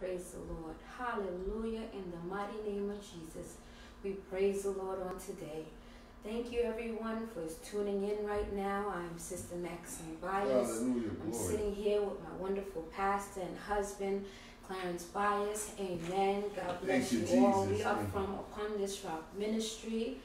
praise the Lord. Hallelujah. In the mighty name of Jesus, we praise the Lord on today. Thank you, everyone, for tuning in right now. I'm Sister Maxcine Bias. Hallelujah. I'm Glory. sitting here with my wonderful pastor and husband, Clarence Bias. Amen. God bless you, you, all. Jesus. We are from Upon This Rock Ministry.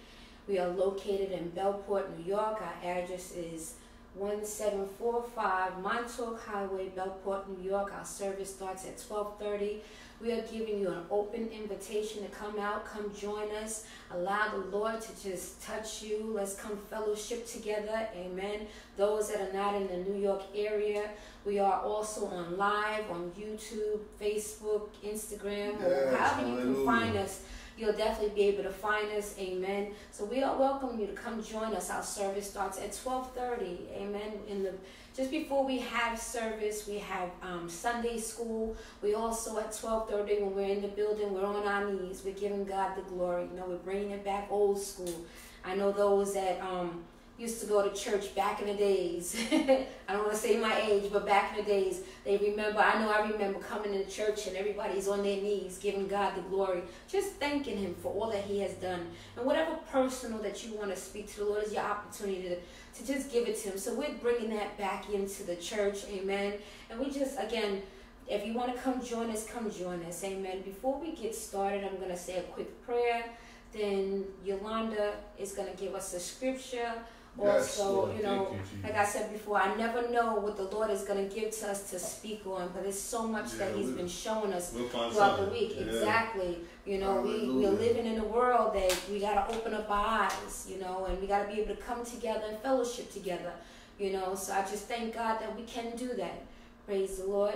We are located in Bellport, New York. Our address is 1745 Montauk Highway, Bellport, New York. Our service starts at 1230. We are giving you an open invitation to come out, come join us. Allow the Lord to just touch you. Let's come fellowship together. Amen. Those that are not in the New York area, we are also on live on YouTube, Facebook, Instagram, Yes, however you can find us. You'll definitely be able to find us. Amen. So we are welcoming you to come join us. Our service starts at 12:30. Amen. In the just before we have service, we have um, Sunday school. We also at 12:30 when we're in the building, we're on our knees. We're giving God the glory. You know, we're bringing it back old school. I know those that um, used to go to church back in the days. I don't want to say my age, but back in the days, they remember. I know I remember coming to church and everybody's on their knees, giving God the glory, just thanking Him for all that He has done. And whatever personal that you want to speak to the Lord is your opportunity to, to just give it to Him. So we're bringing that back into the church, Amen. And we just again. If you want to come join us, come join us. Amen. Before we get started, I'm going to say a quick prayer. Then Yolanda is going to give us a scripture. Yes, Also, Lord. you know, you, like I said before, I never know what the Lord is going to give to us to speak on, but there's so much that He's been showing us We'll throughout the week. Yeah. Exactly. You know, we, we're living in a world that we got to open up our eyes, you know, and we got to be able to come together and fellowship together, you know. So I just thank God that we can do that. Praise the Lord.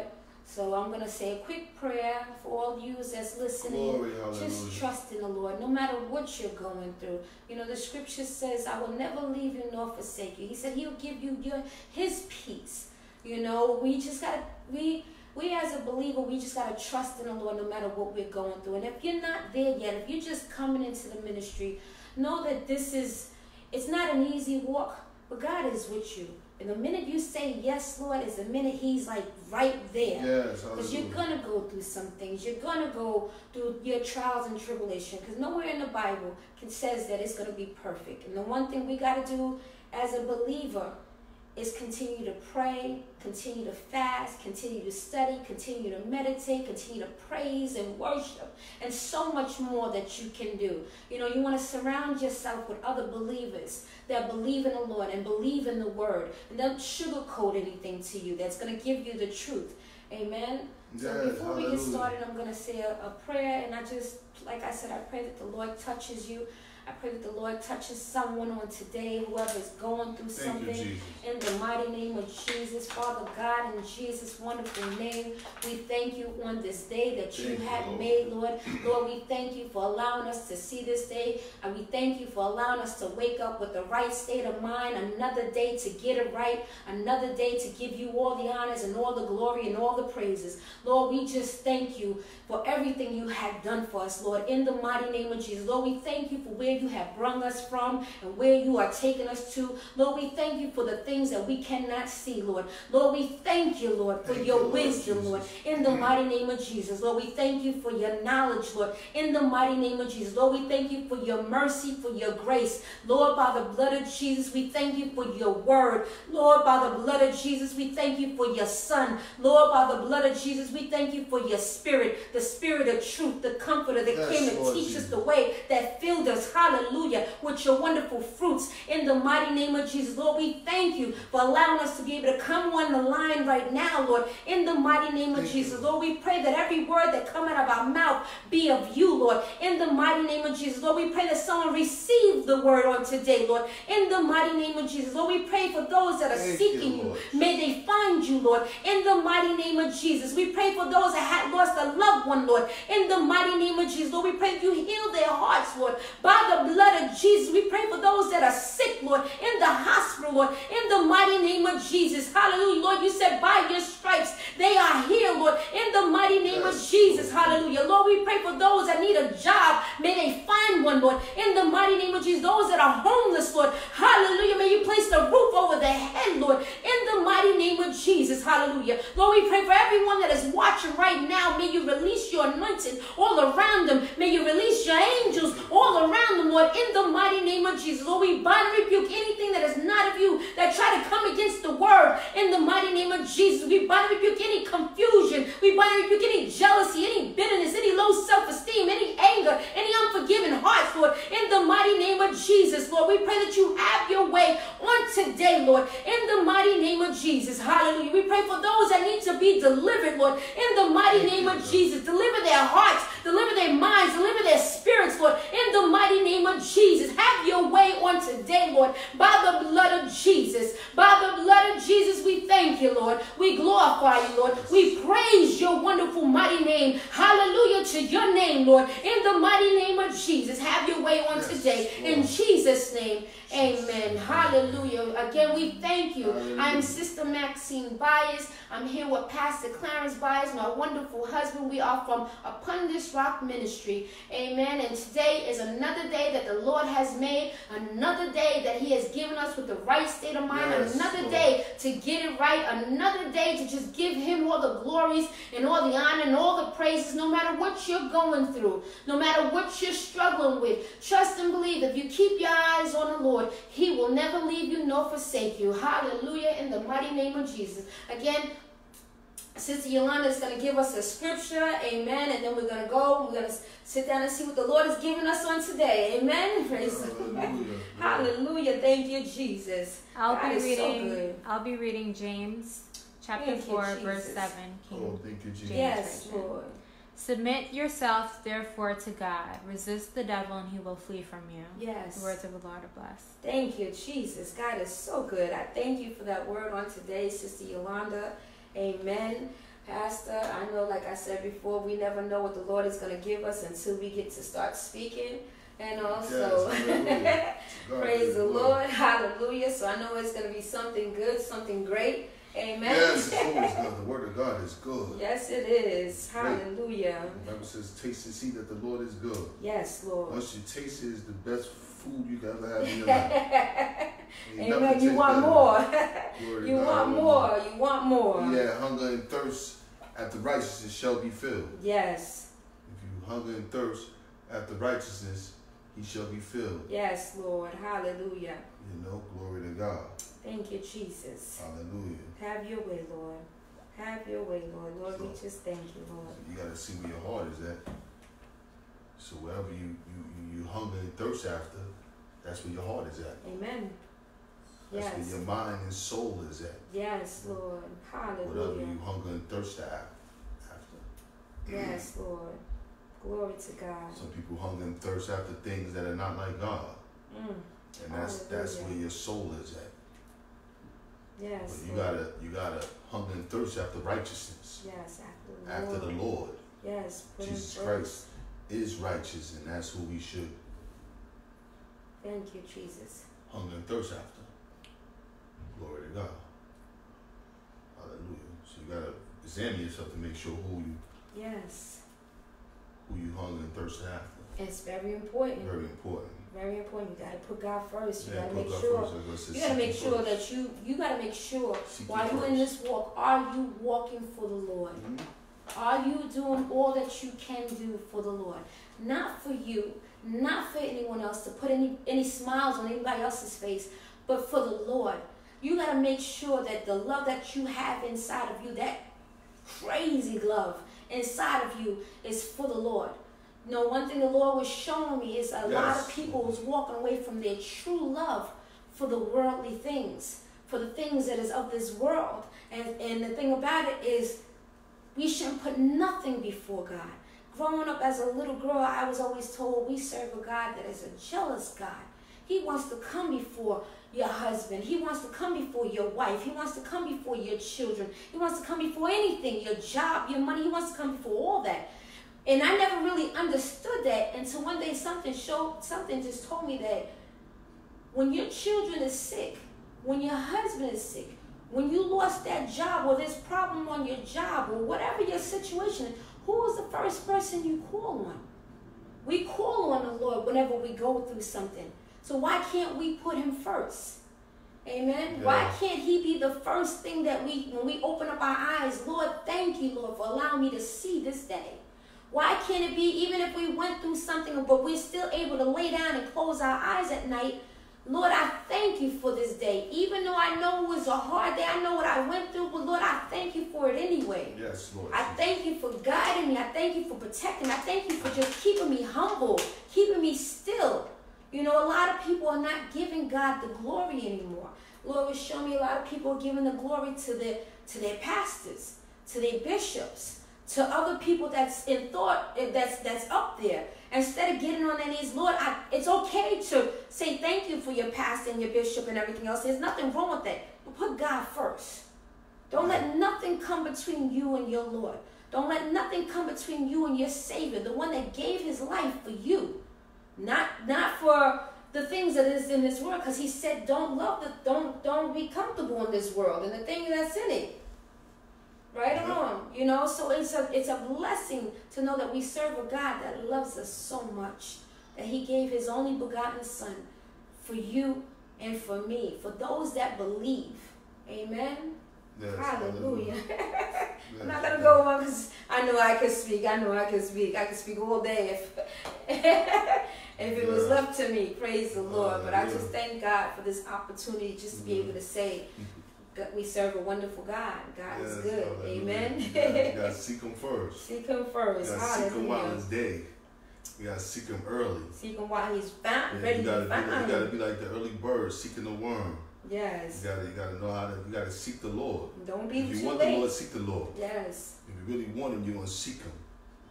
So I'm going to say a quick prayer for all you that's listening. Glory. Just trust in the Lord, no matter what you're going through. You know, the scripture says, I will never leave you nor forsake you. He said he'll give you your his peace. You know, we just gotta we we as a believer, we just gotta trust in the Lord no matter what we're going through. And if you're not there yet, if you're just coming into the ministry, know that this is it's not an easy walk, but God is with you. And the minute you say yes, Lord, is the minute He's like right there. Yes, Because you're going to go through some things. You're going to go through your trials and tribulation. Because nowhere in the Bible can says that it's going to be perfect. And the one thing we got to do as a believer is continue to pray, continue to fast, continue to study, continue to meditate, continue to praise and worship, and so much more that you can do. You know, you want to surround yourself with other believers that believe in the Lord and believe in the Word and don't sugarcoat anything to you that's going to give you the truth. Amen. So Yes, before we get started, I'm going to say a, a prayer, and I just, like I said, I pray that the Lord touches you. I pray that the Lord touches someone on today, whoever is going through Thank something. Jesus. In the mighty name of Jesus, Father God, in Jesus' wonderful name, we thank you on this day that you Thank you, have Lord. made, Lord. Lord, we thank you for allowing us to see this day, and we thank you for allowing us to wake up with the right state of mind, another day to get it right, another day to give you all the honors and all the glory and all the praises. Lord, we just thank you for everything you have done for us, Lord, in the mighty name of Jesus. Lord, we thank you for where you have brought us from and where you are taking us to. Lord, we thank you for the things that we cannot see, Lord. Lord, we thank you, Lord, for Thank your you, wisdom. Lord, in the mighty name of Jesus. Lord, we thank you for your knowledge, Lord, in the mighty name of Jesus. Lord, we thank you for your mercy, for your grace. Lord, by the blood of Jesus, we thank you for your word. Lord, by the blood of Jesus, we thank you for your son. Lord, by the blood of Jesus, we thank you for your spirit, the spirit of truth, the comforter that Yes, came and Lord teach us the way that filled us, hallelujah, with your wonderful fruits in the mighty name of Jesus. Lord, we thank you for allowing us to be able to come on the line right now, Lord, in the mighty name of Thank Jesus. you. Lord, we pray that every word that come out of our mouth be of you, Lord, in the mighty name of Jesus. Lord, we pray that someone receive the word on today, Lord, in the mighty name of Jesus. Lord, we pray for those that are Thank seeking you. May they find you, Lord, in the mighty name of Jesus. We pray for those that had lost a loved one, Lord, in the mighty name of Jesus. Lord, we pray that you heal their hearts, Lord, by the blood of Jesus. We pray for those that are sick, Lord, in the hospital, Lord, in the mighty name of Jesus. Hallelujah, Lord. You said by your stripes they are healed, Lord, in the mighty name of Jesus. Hallelujah. Lord, we pray for those that need a job. May they find one, Lord, in the mighty name of Jesus. Those that are homeless, Lord. Hallelujah. May you place the roof over their head, Lord, in the mighty name of Jesus. Hallelujah. Lord, we pray for everyone that is watching right now. May you release your anointing all around them. May you release your angels all around them, Lord, in the mighty name of Jesus. Lord, we bind and rebuke anything that is not of you that try to come against the word in the mighty name of Jesus. We bind and rebuke any confusion. We bind and rebuke any jealousy, any bitterness, any low self-esteem, any anger, any unforgiving hearts, Lord, in the mighty name of Jesus, Lord. We pray that you have your way on today, Lord, in the mighty name of Jesus. Hallelujah. We pray for those that need to be delivered, Lord, in the mighty name of Jesus. Deliver their hearts, deliver their minds, deliver their spirits, Lord, in the mighty name of Jesus. Have your way on today, Lord, by the blood of Jesus. By the blood of Jesus, we thank you, Lord. We glorify you, Lord. We praise your wonderful, mighty name. Hallelujah to your name, Lord. In the mighty name of Jesus, have your way on today. In Jesus' name, amen. Hallelujah. Again, we thank you. I'm Sister Maxcine Bias. I'm here with Pastor Clarence Bias, my wonderful husband. We are from Upon This Rock Ministry. Amen. And today is another day that the Lord has made, another day that He has given us with the right state of mind, Yes, another Lord. day to get it right, another day to just give Him all the glories and all the honor and all the praises, no matter what you're going through, no matter what you're struggling with. Trust and believe if you keep your eyes on the Lord, He will never leave you nor forsake you. Hallelujah. In the mighty name of Jesus. Again, Sister Yolanda is going to give us a scripture, amen, and then we're going to go. We're going to sit down and see what the Lord has given us on today, amen. Praise. Hallelujah. Hallelujah. Thank you, Jesus. I'll God be is so reading. good. I'll be reading James chapter Thank you, four, verse seven. King. Oh, thank you, Jesus. Yes, Version. Lord. Submit yourself, therefore to God. Resist the devil, and he will flee from you. Yes. The words of the Lord are blessed. Thank you, Jesus. God is so good. I thank you for that word on today, Sister Yolanda. Amen. Pastor, I know, like I said before, we never know what the Lord is going to give us until we get to start speaking. And also, Yes, praise the. Lord. Hallelujah. So I know it's going to be something good, something great. Amen. Yes, it's always good. The word of God is good. Yes, it is. Hallelujah. The Bible says, taste and see that the Lord is good. Yes, Lord. Once you taste it, it's the best food you can ever have in your life. Ain't Amen. You want more. You want more. You want more. Yeah, hunger and thirst after righteousness shall be filled. Yes. If you hunger and thirst after righteousness, he shall be filled. Yes, Lord. Hallelujah. You know, glory to God. Thank you, Jesus. Hallelujah. Have your way, Lord. Have your way, Lord. Lord, we just thank you, Lord. You gotta see where your heart is at. So wherever you, you, you, you hunger and thirst after, that's where your heart is at. Amen. That's Yes. where your mind and soul is at. Yes, Lord. Hallelujah. Whatever you hunger and thirst after. Yes, Lord. Glory to God. Some people hunger and thirst after things that are not like God. Mm. And that's that's where your soul is at. Yes, But you Lord. gotta you gotta hunger and thirst after righteousness. Yes, after the After Lord. the Lord Yes, Jesus. Christ is righteous and that's who we should Thank you, Jesus. hunger and thirst after. Glory to God. Hallelujah. So you gotta examine yourself to make sure who you Yes. who you hunger and thirst after. It's very important. Very important. Very important. You gotta put God first. You Yeah, gotta make God sure. first, like I said, You gotta make sure first. that you you gotta make sure Seek while you're in this walk, are you walking for the Lord? Mhm. Are you doing all that you can do for the Lord? Not for you, not for anyone else to put any any smiles on anybody else's face, but for the Lord. You gotta make sure that the love that you have inside of you, that crazy love inside of you, is for the Lord. You know, one thing the Lord was showing me is a lot of people was walking away from their true love for the worldly things, for the things that is of this world. And and the thing about it is we shouldn't put nothing before God. Growing up as a little girl, I was always told we serve a God that is a jealous God. He wants to come before your husband. He wants to come before your wife. He wants to come before your children. He wants to come before anything, your job, your money. He wants to come before all that. And I never really understood that until one day something showed, something just told me that when your children is sick, when your husband is sick, when you lost that job or there's problem on your job or whatever your situation is, who is the first person you call on? We call on the Lord whenever we go through something. So why can't we put him first? Amen. Why can't He be the first thing that we, when we open up our eyes, Lord, thank you, Lord, for allowing me to see this day. Why can't it be, even if we went through something, but we're still able to lay down and close our eyes at night? Lord, I thank you for this day. Even though I know it was a hard day, I know what I went through, but Lord, I thank you for it anyway. Yes, Lord. I thank you for guiding me. I thank you for protecting me. I thank you for just keeping me humble, keeping me still. You know, a lot of people are not giving God the glory anymore. Lord was showing me a lot of people are giving the glory to their to their pastors, to their bishops, to other people that's in thought eh, that's that's up there. Instead of getting on their knees, Lord, I, it's okay to say thank you for your pastor and your bishop and everything else. There's nothing wrong with that. But put God first. Don't let nothing come between you and your Lord. Don't let nothing come between you and your Savior, the one that gave his life for you. Not not for the things that is in this world, because he said, "Don't love the don't don't be comfortable in this world and the thing that's in it." Right or wrong, you know. So it's a it's a blessing to know that we serve a God that loves us so much that He gave His only begotten Son for you and for me, for those that believe. Amen. Yes, Hallelujah. Yes, I'm not gonna go on because I know I can speak. I know I can speak. I can speak all day if if it was Yeah. left to me. Praise the Lord. But I just thank God for this opportunity just to be Mhm. able to say we serve a wonderful God. God is good. hallelujah. Amen. You gotta, seek him first. Seek Him first. You gotta seek him while it's day. You gotta seek him early. Seek Him while He's found, Yeah, ready you gotta be be like, you gotta be like the early bird seeking the worm. Yes. You gotta you gotta know how to you gotta seek the Lord. Don't be If you too want the Lord, seek the Lord. Yes. If you really want him, you're gonna seek him.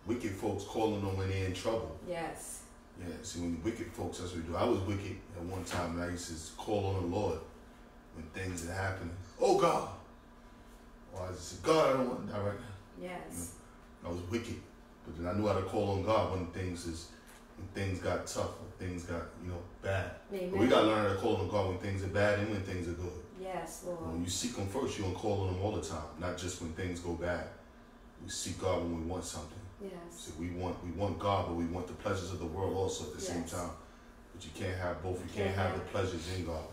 Wicked folks calling them when they're in trouble. Yes. Yeah, see when wicked folks that's what we do. I was wicked at one time and I used to call on the Lord when things had happened. Oh God. Or I just said, God, I don't want to die right now. Yes. I was wicked. But then I knew how to call on God when things is when things got tough, when things got, you know, bad. But we gotta learn how to call on God when things are bad and when things are good. Yes, Lord. When you seek him first, you're gonna call on him all the time, not just when things go bad. We seek God when we want something. Yes. So we want we want God, but we want the pleasures of the world also at the same time. But you can't have both. You You can't can't have have- the pleasures in God.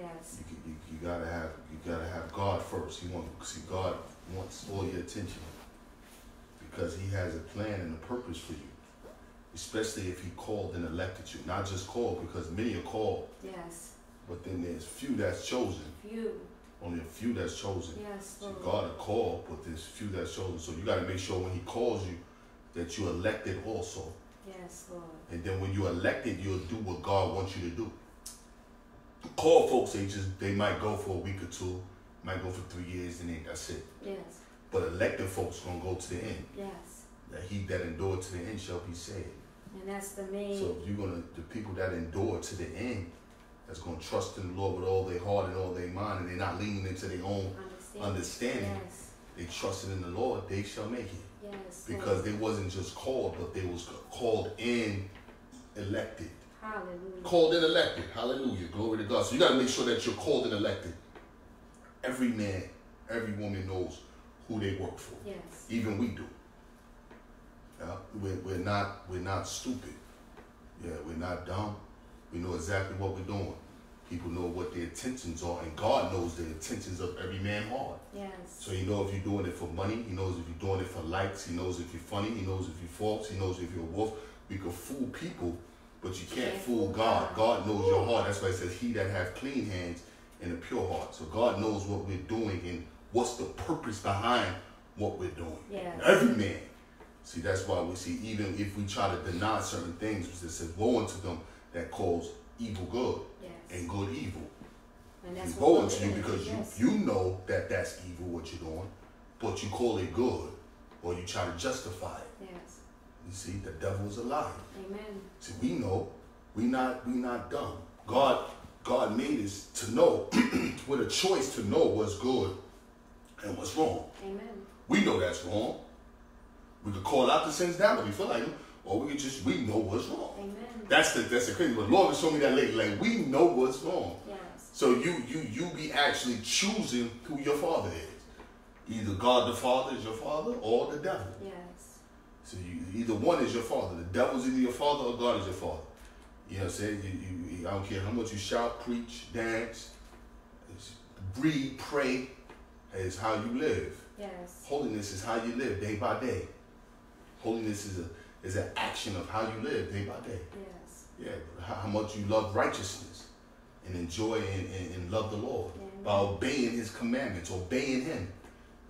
Yes. You, you you gotta have you gotta have God first. You want see God wants all your attention because He has a plan and a purpose for you. Especially if He called and elected you, not just called because many are called, Yes. but then there's few that's chosen. Few. Only a few that's chosen. Yes, So Lord. God will call, but there's few that's chosen. So you got to make sure when He calls you that you're elected also. Yes, Lord. And then when you're elected, you'll do what God wants you to do. Call folks, they just they might go for a week or two, might go for three years, and then that's it. Yes. But elected folks gonna go to the end. Yes. That he that endured to the end shall be saved. And that's the main. So if you're gonna the people that endure to the end, that's gonna trust in the Lord with all their heart and all their mind, and they're not leaning into their own understand. understanding. Yes. They trusted in the Lord, they shall make it. Yes. Because Lord. they wasn't just called, but they was called and elected. Hallelujah. Called and elected. Hallelujah. Glory to God. So you got to make sure that you're called and elected. Every man, every woman knows who they work for. Yes. Even we do. Yeah? We're, we're not we're not stupid. Yeah, we're not dumb. We know exactly what we're doing. People know what their intentions are, and God knows the intentions of every man heart. Yes. So he knows if you're doing it for money. He knows if you're doing it for likes. He knows if you're funny. He knows if you're false. He knows if you're a wolf. We can fool people, but you can't fool God. God. Knows your heart. That's why it says, "He that have clean hands and a pure heart." So God knows what we're doing and what's the purpose behind what we're doing. Yes. Every man. See, that's why we see even if we try to deny certain things, it says, "Woe unto them that calls evil good Yes. and good evil." And It's that's woe unto you because yes. you you know that that's evil what you're doing, but you call it good, or you try to justify it. You see, the devil is a liar. Amen. See, we know, we not we not dumb. God God made us to know with a choice to know what's good and what's wrong. Amen. We know that's wrong. We could call out the sins down if we feel like it, or we could just we know what's wrong. Amen. That's the that's the crazy. But Lord has shown me that lately. Like we know what's wrong. Yes. So you you you be actually choosing who your father is. Either God the Father is your father or the devil. Yes. So you either one is your father. The devil's either your father or God is your father. You know what I'm saying? You, you, I don't care how much you shout, preach, dance. breathe, pray is how you live. Yes. Holiness is how you live day by day. Holiness is a is an action of how you live day by day. Yes. Yeah, how, much you love righteousness and enjoy and, and, and love the Lord Amen. by obeying His commandments, obeying Him,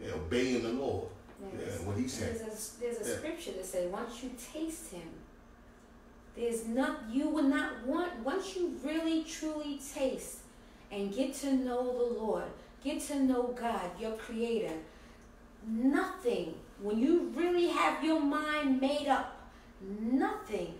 yeah, obeying the Lord. Yeah, what He said. There's a, there's a Yeah. scripture that says, once you taste Him, there's not you will not want. Once you really truly taste and get to know the Lord, get to know God, your Creator. Nothing. When you really have your mind made up, nothing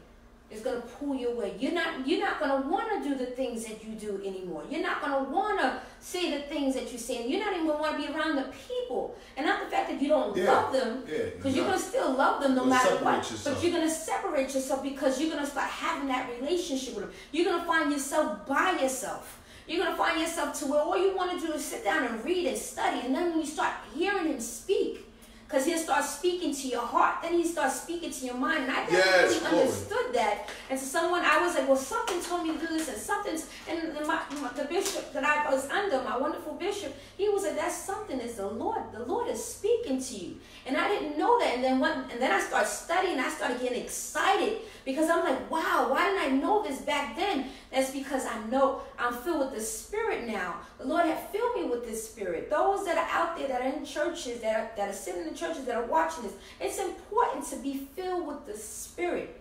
is gonna pull you away. You're not you're not gonna wanna do the things that you do anymore. You're not gonna wanna say the things that you say. And you're not even gonna wanna be around the people. And not the fact that you don't Yeah. love them, Yeah, because you're gonna still love them no matter what. yourself. But you're gonna separate yourself because you're gonna start having that relationship with them. You're gonna find yourself by yourself. You're gonna find yourself to where all you want to do is sit down and read and study, and then when you start hearing him speak, because he'll start speaking to your heart, then he starts speaking to your mind. And I never Yes, really understood that. And to someone, I was like, well, something told me to do this, and something's, and my, my, the bishop that I was under, my wonderful bishop, he was like, that's something is the Lord. The Lord is speaking to you. And I didn't know that. And then when, and then I started studying, I started getting excited because I'm like, wow, why didn't I know this back then? That's because I know I'm filled with the Spirit now. The Lord had filled me with this Spirit. Those that are out there that are in churches, that are, that are sitting in churches, that are watching this, it's important to be filled with the Spirit.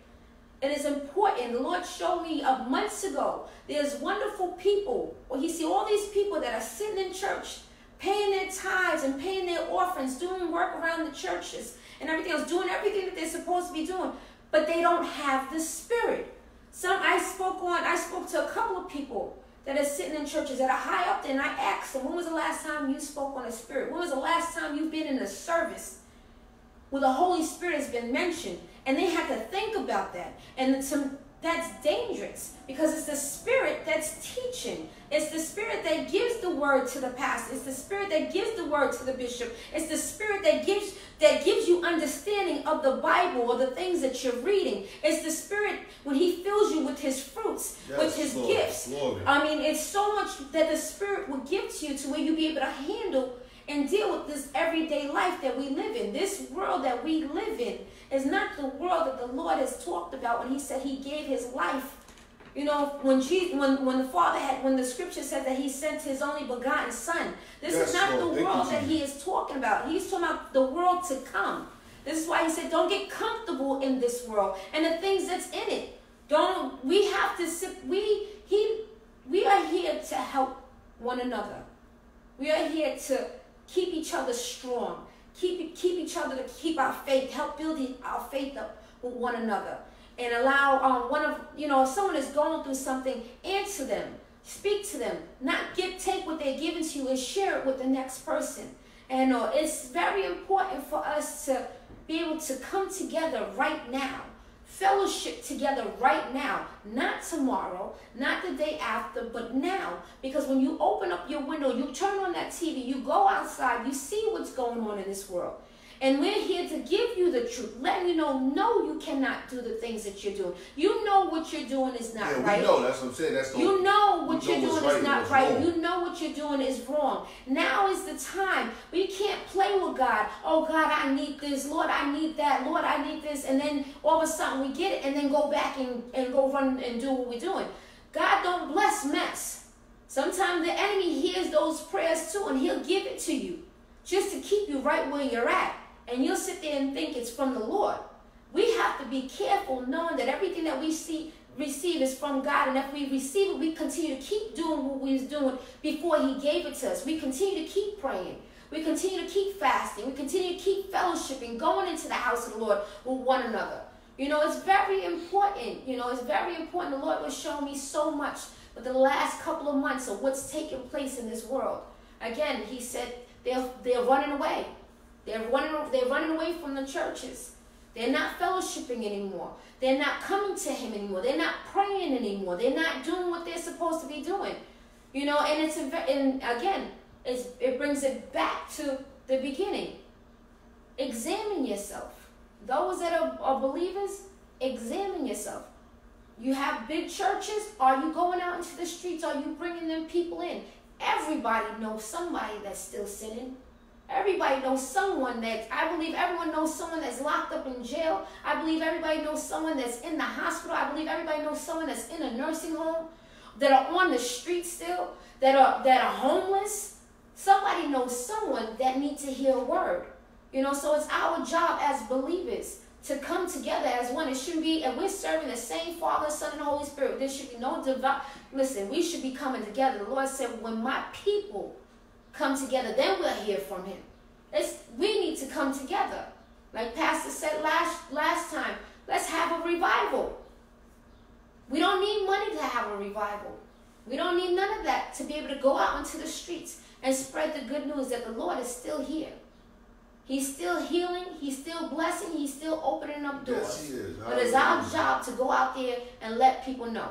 It is important. The Lord showed me uh, months ago. There's wonderful people. Well, He see all these people that are sitting in church, paying their tithes and paying their offerings, doing work around the churches and everything else, doing everything that they're supposed to be doing, but they don't have the Spirit. Some I spoke on. I spoke to a couple of people that are sitting in churches that are high up there, and I asked them, "When was the last time you spoke on the Spirit? When was the last time you've been in a service?" where the Holy Spirit has been mentioned, and they have to think about that. And some that's dangerous because it's the Spirit that's teaching. It's the Spirit that gives the word to the pastor. It's the Spirit that gives the word to the bishop. It's the Spirit that gives that gives you understanding of the Bible or the things that you're reading. It's the Spirit when He fills you with His fruits, with His Lord. gifts. Glory. I mean, it's so much that the Spirit will give to you to where you'll be able to handle and deal with this everyday life that we live in. This world that we live in is not the world that the Lord has talked about when He said He gave His life. You know, when Jesus, when when the Father had, when the Scripture said that He sent His only begotten Son, this Yes, is not Lord. the world that He is talking about. He's talking about the world to come. This is why He said, "Don't get comfortable in this world and the things that's in it." Don't we have to sit? We he we are here to help one another. We are here to keep each other strong, keep keep each other to keep our faith, help build our faith up with one another, and allow um, one of you know if someone is going through something, answer them, speak to them, not give take what they're giving to you and share it with the next person. And uh, it's very important for us to be able to come together right now fellowship together right now, not tomorrow, not the day after, but now. Because when you open up your window, you turn on that TV, you go outside, you see what's going on in this world. And we're here to give you the truth, letting you know, no, you cannot do the things that you're doing. You know what you're doing is not yeah, we right. know. That's what I'm saying. That's the You know what you're know doing right is not right. wrong. You know what you're doing is wrong. Now is the time. We can't play with God. Oh God, I need this. Lord, I need that. Lord, I need this. And then all of a sudden we get it and then go back and, and go run and do what we're doing. God don't bless mess. Sometimes the enemy hears those prayers too and he'll give it to you just to keep you right where you're at. And you'll sit there and think it's from the Lord. We have to be careful knowing that everything that we see receive is from God. And if we receive it, we continue to keep doing what we was doing before He gave it to us. We continue to keep praying. We continue to keep fasting. We continue to keep fellowshipping, going into the house of the Lord with one another. You know, it's very important. You know, it's very important. The Lord was showing me so much with the last couple of months of what's taking place in this world. Again, He said they're they're running away. They're running, they're running away from the churches. They're not fellowshipping anymore. They're not coming to Him anymore. They're not praying anymore. They're not doing what they're supposed to be doing. You know, and it's and again, it's, it brings it back to the beginning. Examine yourself. Those that are, are believers, examine yourself. You have big churches. Are you going out into the streets? Are you bringing them people in? everybody knows somebody that's still sinning. Everybody knows someone that I believe everyone knows someone that's locked up in jail. I believe everybody knows someone that's in the hospital. I believe everybody knows someone that's in a nursing home, that are on the street still, that are that are homeless. Somebody knows someone that needs to hear a word. You know, so it's our job as believers to come together as one. It shouldn't be, and we're serving the same Father, Son, and Holy Spirit. There should be no divide. Listen, we should be coming together. The Lord said, when my people come together, then we'll hear from him. It's, we need to come together. Like Pastor said last, last time, let's have a revival. We don't need money to have a revival. We don't need none of that to be able to go out into the streets and spread the good news that the Lord is still here. He's still healing, he's still blessing, he's still opening up doors. Yes. But it's our job to go out there and let people know.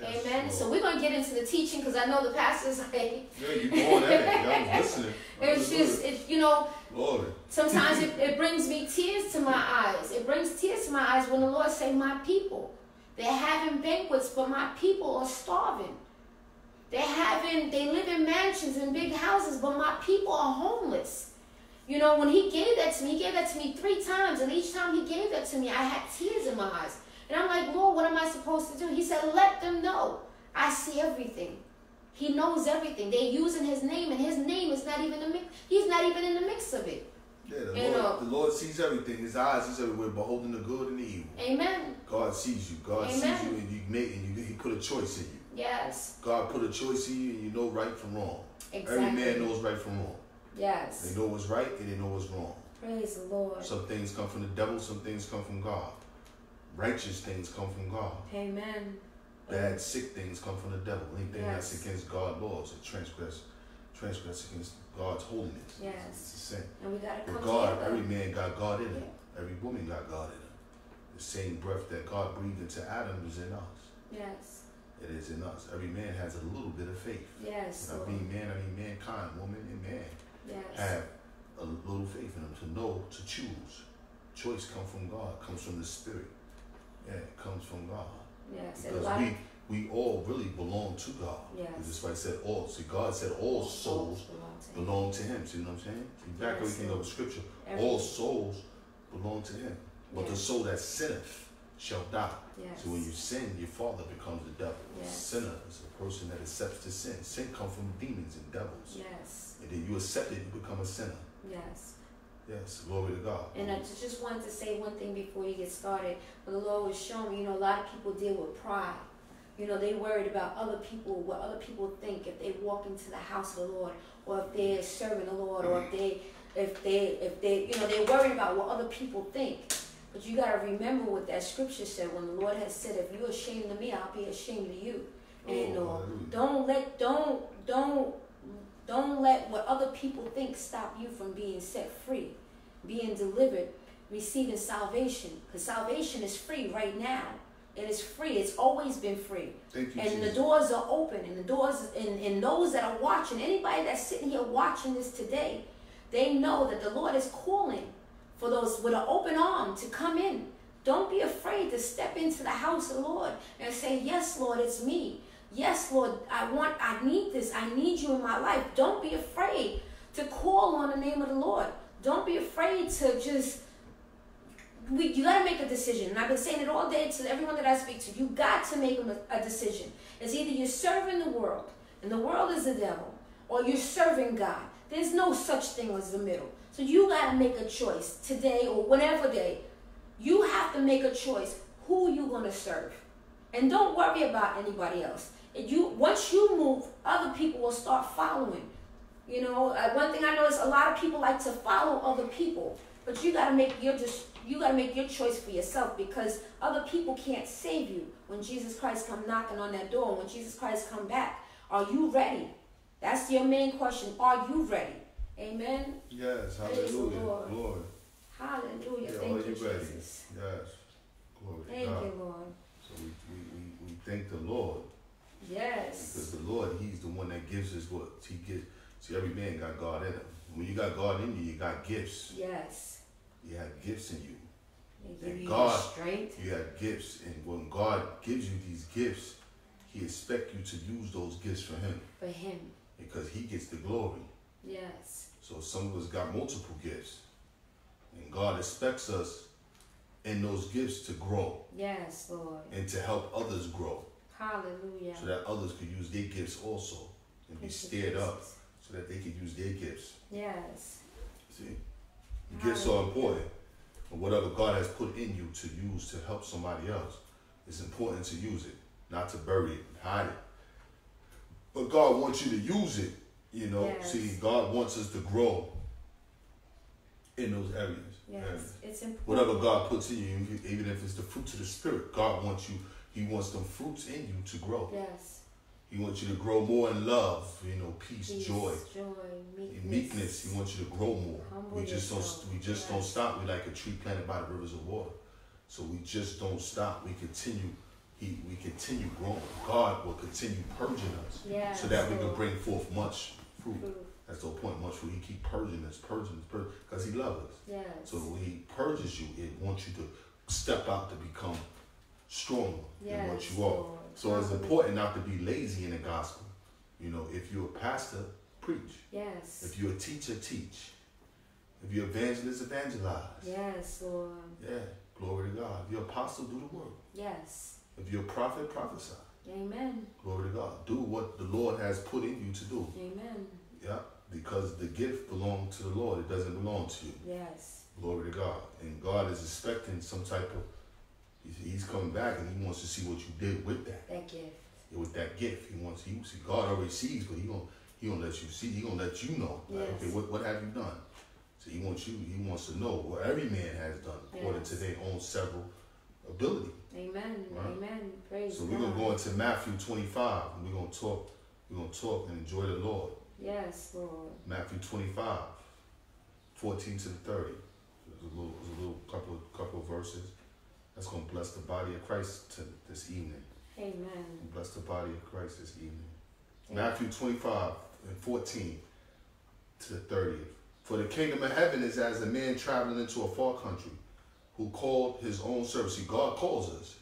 Yes, Amen. Lord. So we're gonna get into the teaching because I know the pastor's like Yeah, you going at it. Listening. it's just it, you know, Lord. sometimes it, it brings me tears to my eyes. It brings tears to my eyes when the Lord say, My people. They're having banquets, but my people are starving. They're having they live in mansions and big houses, but my people are homeless. You know, when he gave that to me, he gave that to me three times, and each time he gave that to me, I had tears in my eyes. And I'm like, Lord, what am I supposed to do? He said, Let them know. I see everything. He knows everything. They're using his name, and his name is not even in the mix. He's not even in the mix of it. Yeah, the Lord, know. the Lord sees everything. His eyes sees everywhere, beholding the good and the evil. Amen. God sees you. God Amen. sees you, and you make and you. He put a choice in you. Yes. God put a choice in you, and you know right from wrong. Exactly. Every man knows right from wrong. Yes. They know what's right and they know what's wrong. Praise the Lord. Some things come from the devil. Some things come from God. Righteous things come from God. Amen. Bad, sick things come from the devil. Anything that's Yes. against God's laws, it transgress, transgress against God's holiness. Yes. It's a sin. And we gotta come God, together. every man got God in him. Every woman got God in him. The same breath that God breathed into Adam is in us. Yes. It is in us. Every man has a little bit of faith. Yes. When I mean man, I mean mankind, woman and man Yes. have a little faith in them to know, to choose. Choice comes from God, comes from the Spirit. Yeah, it comes from God. Yes. Because we of- we all really belong to God. Yes. That's why I said all. See, God said all souls belong to Him. belong to Him. See what I'm saying? See, back Yes, everything the Scripture. Every- All souls belong to Him. But the soul that sinneth shall die. Yes. So when you sin, your father becomes the devil. A Yes. sinner is a person that accepts the sin. Sin comes from demons and devils. Yes. And then you accept it, you become a sinner. Yes. Yes, glory to God. And I just wanted to say one thing before you get started. When the Lord was showing me, you know, a lot of people deal with pride. You know, they worried about other people, what other people think if they walk into the house of the Lord, or if they're serving the Lord, or if they, if they, if they, you know, they're worried about what other people think. But you gotta remember what that scripture said. When the Lord has said, "If you're ashamed of me, I'll be ashamed of you." And Oh, uh, don't let, don't, don't, don't let what other people think stop you from being set free, being delivered, receiving salvation. Because salvation is free right now. It is free. It's always been free. Thank you, And the doors are open. And the doors, and, and those that are watching, anybody that's sitting here watching this today, they know that the Lord is calling for those with an open arm to come in. Don't be afraid to step into the house of the Lord and say, Yes, Lord, it's me. Yes, Lord, I want, I need this. I need you in my life. Don't be afraid to call on the name of the Lord. Don't be afraid to just we, you got to make a decision. And I've been saying it all day to everyone that I speak to. You got to make a, a decision. It's either you're serving the world, and the world is the devil, or you're serving God. There's no such thing as the middle. So you got to make a choice today or whatever day. You have to make a choice who you're going to serve. And don't worry about anybody else. If you once you move, other people will start following. You know, uh, one thing I know is a lot of people like to follow other people, but you got to make your just you got to make your choice for yourself because other people can't save you when Jesus Christ come knocking on that door. When Jesus Christ come back, are you ready? That's your main question. Are you ready? Amen. Yes, hallelujah. Lord. Glory. Hallelujah. Yeah, Thank you, you ready? Jesus. Yes. Glory Thank God. you, Lord. So we, we, we, we thank the Lord because the Lord, He's the one that gives us what He gives. See, every man got God in him. When you got God in you, you got gifts. Yes. You have gifts in you. And you God- strength. You have gifts, and when God gives you these gifts, He expects you to use those gifts for Him. for Him. because He gets the glory. Yes. So some of us got multiple gifts. And God expects us in those gifts to grow Yes, Lord. and to help others grow Hallelujah. so that others could use their gifts also and be stirred up so that they could use their gifts. Yes. See? The gifts are important. And whatever God has put in you to use to help somebody else, it's important to use it, not to bury it and hide it. But God wants you to use it, you know. Yes. See, God wants us to grow in those areas. Yes. And It's important. whatever God puts in you, even if it's the fruits of the Spirit, God wants you, He wants them fruits in you to grow. Yes. He wants you to grow more in love, you know, peace, Peace, joy, joy, meekness. meekness. He wants you to grow more. Humble we just yourself. don't we just don't stop. We're like a tree planted by the rivers of water. So we just don't stop. We continue. He we continue growing. God will continue purging us Yes, so that we can bring forth much fruit. Fruit. That's the point. Much fruit. He keep purging us, purging us, because He loves us. Yes. So when He purges you, it wants you to step out to become stronger than what you are. Lord. So it's important not to be lazy in the gospel. You know, if you're a pastor, preach. Yes. If you're a teacher, teach. If you're evangelist, evangelize. Yes, Lord. Yeah, glory to God. If you're apostle, do the work. Yes. If you're a prophet, prophesy. Amen. Glory to God. Do what the Lord has put in you to do. Amen. Yeah, because the gift belongs to the Lord. It doesn't belong to you. Yes. Glory to God. And God is expecting some type of. He's- coming back and He wants to see what you did with that. That gift. With that gift, He wants. He see God already sees, but He gonna He gonna let you see. He gonna let you know. Like, Yes. okay, what what have you done? So He wants you. He wants to know what every man has done according to Yes. their own several ability. Amen. Right. Amen. Praise So we're gonna go into Matthew 25, and we're gonna talk. We're gonna talk and enjoy the Lord. Yes, Lord. Matthew 25, 14 to the 30. There's a little, there's a little couple, couple of verses. That's gonna bless the body of Christ to this evening. Amen. Bless the body of Christ this evening. Amen. Matthew 25 and 14 to the 30th. For the kingdom of heaven is as a man traveling into a far country who called his own servants. See, God calls us.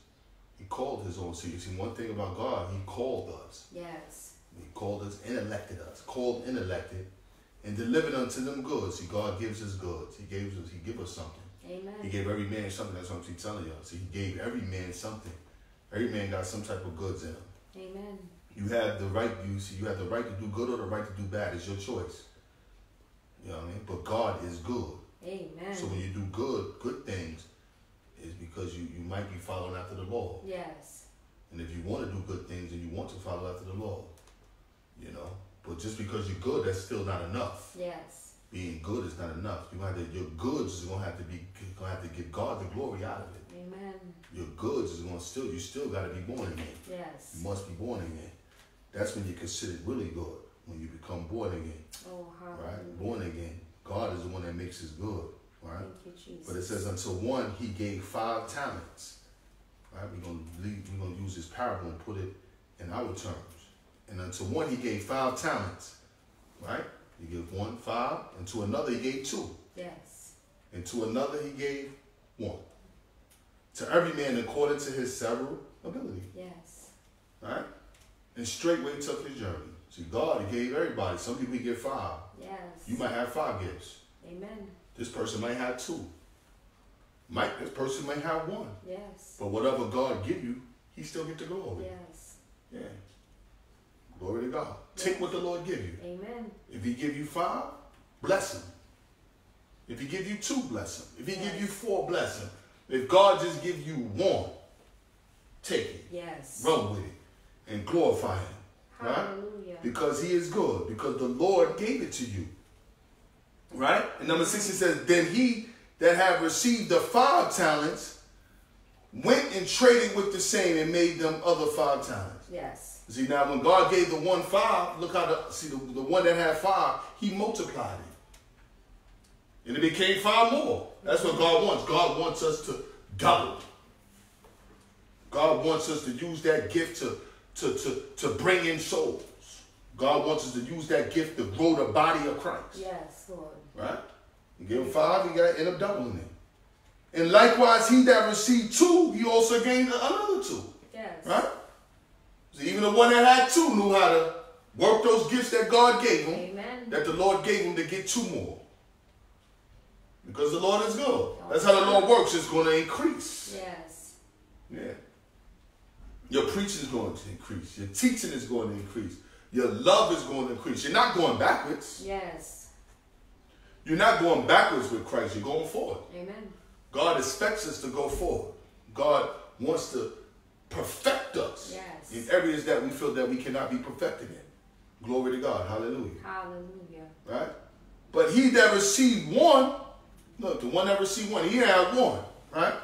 He called his own. See, see, one thing about God, he called us. Yes. He called us and elected us. Called and elected and delivered unto them goods. See, God gives us goods. He gave us, he give us something. Amen. He gave every man something. That's what I'm telling y'all. See, he gave every man something. Every man got some type of goods in him. Amen. You have the right, you see, you have the right to do good or the right to do bad. It's your choice. You know what I mean? But God is good. Amen. So when you do good, good things, is because you, you might be following after the law. yes. And if you want to do good things and you want to follow after the law, you know. But just because you're good, that's still not enough. Yes. Being good is not enough. You have to, your goods is gonna have to be gonna have to give God the glory out of it. Amen. Your goods is gonna still you still gotta be born again. Yes. You must be born again. That's when you're considered really good. When you become born again. Oh, hallelujah. Right? Born again. God is the one that makes us good. Right? Thank you, Jesus. But it says unto one he gave five talents. Right? We're gonna leave, we're gonna use this parable and put it in our terms. And unto one he gave five talents. Right? He gave one five, and to another he gave two, Yes. and to another he gave one. To every man according to his several ability. Yes. Right? And straightway took his journey. See, God he gave everybody. Some people he give five. Yes. You might have five gifts. Amen. This person might have two. Might this person might have one. Yes. But whatever God give you, He still get to go over. Yes. Yeah. Glory to God. Take what the Lord give you. Amen. If He give you five, bless Him. If He give you two, bless Him. If He give you four, bless Him. If God just give you one, take it, Yes. run with it, and glorify Him. Right? Hallelujah. Because He is good. Because the Lord gave it to you. Right? And number six, it says, Then he that had received the five talents went and traded with the same and made them other five talents. Yes. See, now when God gave the one five, look how the, see, the, the one that had five, he multiplied it. And it became five more. That's what God wants. God wants us to double. God wants us to use that gift to, to, to, to bring in souls. God wants us to use that gift to grow the body of Christ. Yes, Lord. Right? You give him five, you got to end up doubling it. And likewise, he that received two, he also gained another two. Yes. Right? So even the one that had two knew how to Work those gifts that God gave him, Amen. that the Lord gave him to get two more. Because the Lord is good. That's how the Lord works. It's going to increase. Yes. Yeah. Your preaching is going to increase. Your teaching is going to increase. Your love is going to increase. You're not going backwards. Yes. You're not going backwards with Christ. You're going forward. Amen. God expects us to go forward. God wants to perfect us Yes. In areas that we feel that we cannot be perfected in. Glory to God. Hallelujah. Hallelujah. Right? But he that received one, look, the one that received one, he had one, right?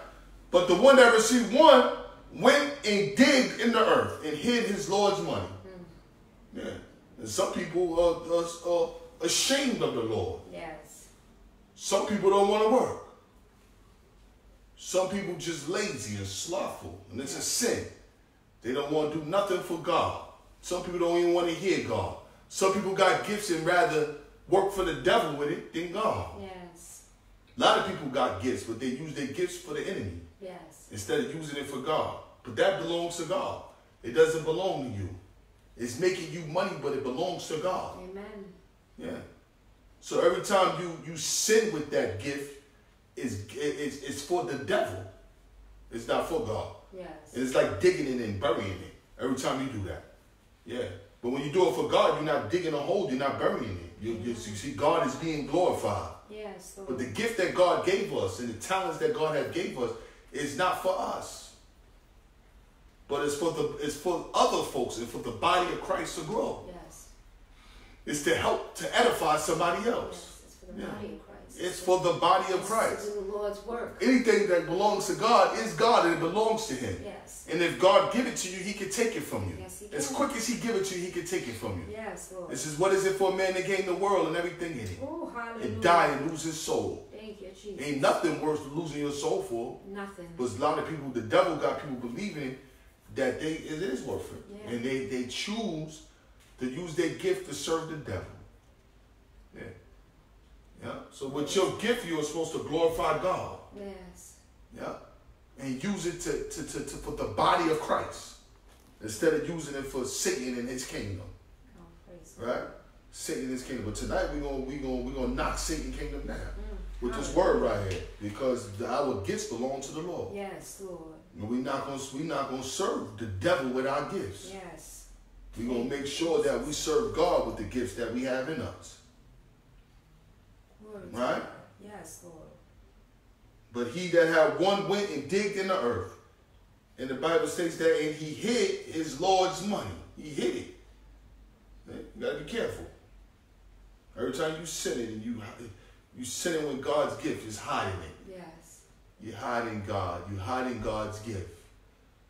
But the one that received one went and digged in the earth and hid his Lord's money. Hmm. Yeah. And some people are, are, are ashamed of the Lord. Yes. Some people don't want to work. Some people just lazy and slothful, and it's a sin. They don't want to do nothing for God. Some people don't even want to hear God. Some people got gifts and rather work for the devil with it than God. Yes. A lot of people got gifts, but they use their gifts for the enemy Yes. instead of using it for God. But that belongs to God. It doesn't belong to you. It's making you money, but it belongs to God. Amen. Yeah. So every time you you sin with that gift, is it's, it's for the devil. It's not for God. Yes. And it's like digging it and burying it every time you do that. Yeah. But when you do it for God, you're not digging a hole, you're not burying it. You, you, you see, God is being glorified. Yes. Lord. But the gift that God gave us and the talents that God has gave us is not for us. But it's for the it's for other folks and for the body of Christ to grow. Yes. It's to help to edify somebody else. Yes. It's for the Yeah. body of Christ. It's for the body of Christ. The Lord's work. Anything that belongs to God is God and it belongs to Him. Yes. And if God give it to you, He can take it from you. Yes, He can. As quick as He give it to you, He can take it from you. Yes, Lord. This is what is it for a man to gain the world and everything in it, Oh, hallelujah. and die and lose his soul. Thank you, Jesus. Ain't nothing worse than losing your soul for. Nothing. But a lot of people, the devil got people believing that they it is worth it, Yeah. and they they choose to use their gift to serve the devil. Yeah. So with your gift, you are supposed to glorify God. Yes. Yeah, and use it to, to, to, to for the body of Christ instead of using it for Satan and his kingdom. Oh, praise God. Right? Satan and his kingdom. But tonight we're gonna we gonna we gonna knock Satan kingdom down Mm. with this word right here because the, our gifts belong to the Lord. Yes, Lord. And we're not gonna we not gonna serve the devil with our gifts. Yes. We're gonna make sure that we serve God with the gifts that we have in us. Glory Right? Yes, Lord. But he that had one went and digged in the earth. And the Bible states that and he hid his Lord's money. He hid it. You gotta be careful. Every time you sin it and you you sinning with God's gift, is hiding it. Yes. You're hiding God. You're hiding God's gift.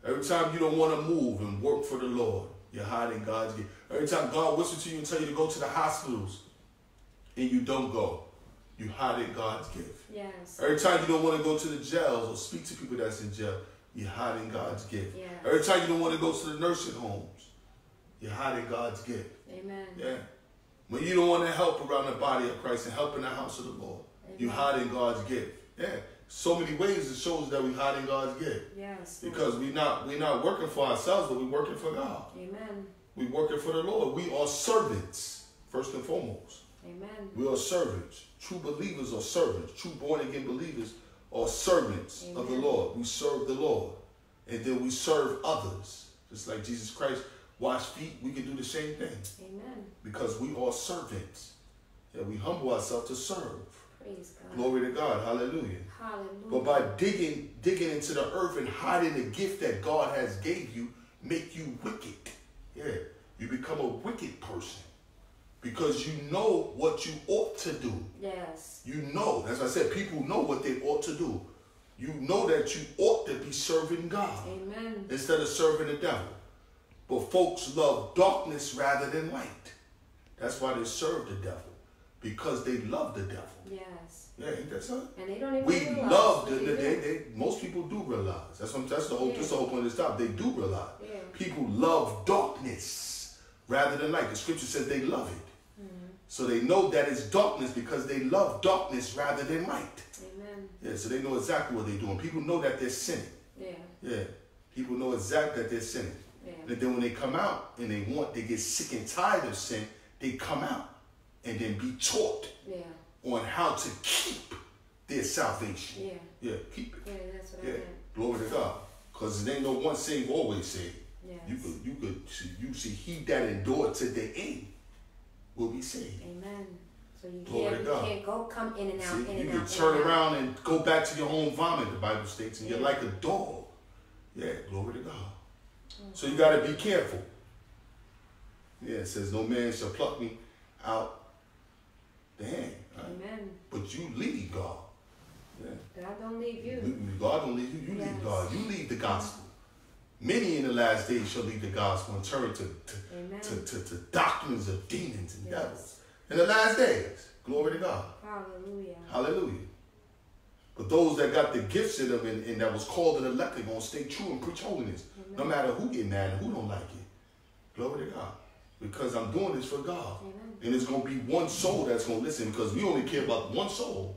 Every time you don't want to move and work for the Lord, you're hiding God's gift. Every time God whispers to you and tell you to go to the hospitals and you don't go, you're hiding God's gift. Yes. Every time you don't want to go to the jails or speak to people that's in jail, you're hiding God's gift. Yes. Every time you don't want to go to the nursing homes, you're hiding God's gift. Amen. Yeah. When you don't want to help around the body of Christ and help in the house of the Lord, you're Amen. hiding God's gift. Yeah. So many ways it shows that we're hiding God's gift. Yes. Because we're not we're not working for ourselves, but we're working for God. Amen. We're working for the Lord. We are servants, first and foremost. Amen. We are servants. True believers are servants. True born again believers are servants of the Lord. We serve the Lord. And then we serve others. Just like Jesus Christ washed feet, we can do the same thing. Amen. Because we are servants. Yeah, we humble ourselves to serve. Praise God. Glory to God. Hallelujah. Hallelujah. But by digging digging into the earth and hiding the gift that God has gave you, make you wicked. Yeah. You become a wicked person. Because you know what you ought to do. yes. You know, as I said, people know what they ought to do. You know that you ought to be serving God Amen. instead of serving the devil. But folks love darkness rather than light. That's why they serve the devil. Because they love the devil. Yes. Yeah, ain't that so? And they don't even We realize love the, the they they, they, most people do realize. That's what that's the whole Yeah. that's the whole point of this topic. They do realize. Yeah. People love darkness rather than light. The scripture says they love it. So they know that it's darkness because they love darkness rather than light. Amen. Yeah, so they know exactly what they're doing. People know that they're sinning. Yeah. Yeah. People know exactly that they're sinning. Yeah. And then when they come out and they want, they get sick and tired of sin, they come out and then be taught Yeah. on how to keep their salvation. Yeah. Yeah, keep it. Yeah, that's what Yeah, I meant. glory to God. Because there ain't no one saved, always saved. Yes. You could, you could, see, you see, he that endured to the end will be saved. Amen. So you Glory can't, to you can't go come in and out, See, in you and can out. turn and out. around and go back to your own vomit, the Bible states, and you're like a dog. Yeah, glory to God. So you mm-hmm. got to be careful. Yeah, it says, No man shall pluck me out the hand. right? Amen. But you leave God. Yeah. God don't leave you. God don't leave you, you Yes. lead God. You leave the gospel. Many in the last days shall lead the gospel and turn to, to, to, to, to doctrines of demons and Yes. devils. In the last days, glory to God. Hallelujah. Hallelujah. But those that got the gifts in them and, and that was called and elected gonna stay true and preach holiness. No matter who get mad and who don't like it. Glory to God. Because I'm doing this for God. Amen. And it's gonna be one soul that's gonna listen because we only care about one soul.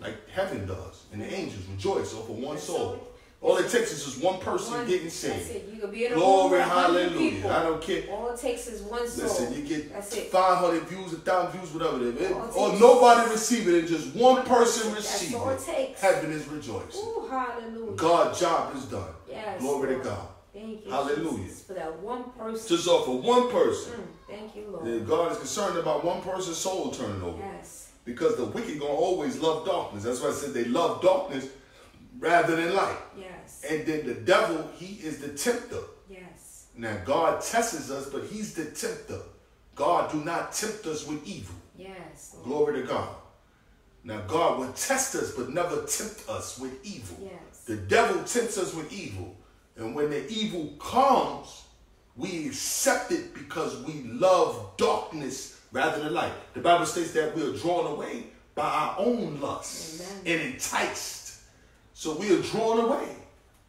Like heaven does. And the angels rejoice over one soul. All it takes is just one person One- getting saved. it. You could be in a Glory, with a hundred hallelujah. people. I don't care. All it takes is one soul. Listen, you get That's it. 500 views, 1,000 views, whatever it is. All it Or nobody receive it and just one person receive it it. takes. Heaven is rejoicing. Ooh, hallelujah. God's job is done. Yes. Glory to Lord. God. Thank you. Hallelujah. Jesus, for that one person. Just off of one person. Mm, thank you, Lord. then God is concerned about one person's soul turning over. Yes. Because the wicked gonna always love darkness. That's why I said they love darkness rather than light. Yes. And then the devil, he is the tempter. yes. Now God tests us, but he's the tempter. God do not tempt us with evil. Yes. Lord. Glory to God. Now God will test us, but never tempt us with evil. Yes. The devil tempts us with evil. And when the evil comes, we accept it because we love darkness rather than light. The Bible states that we are drawn away by our own lusts Amen. and enticed. So we are drawn away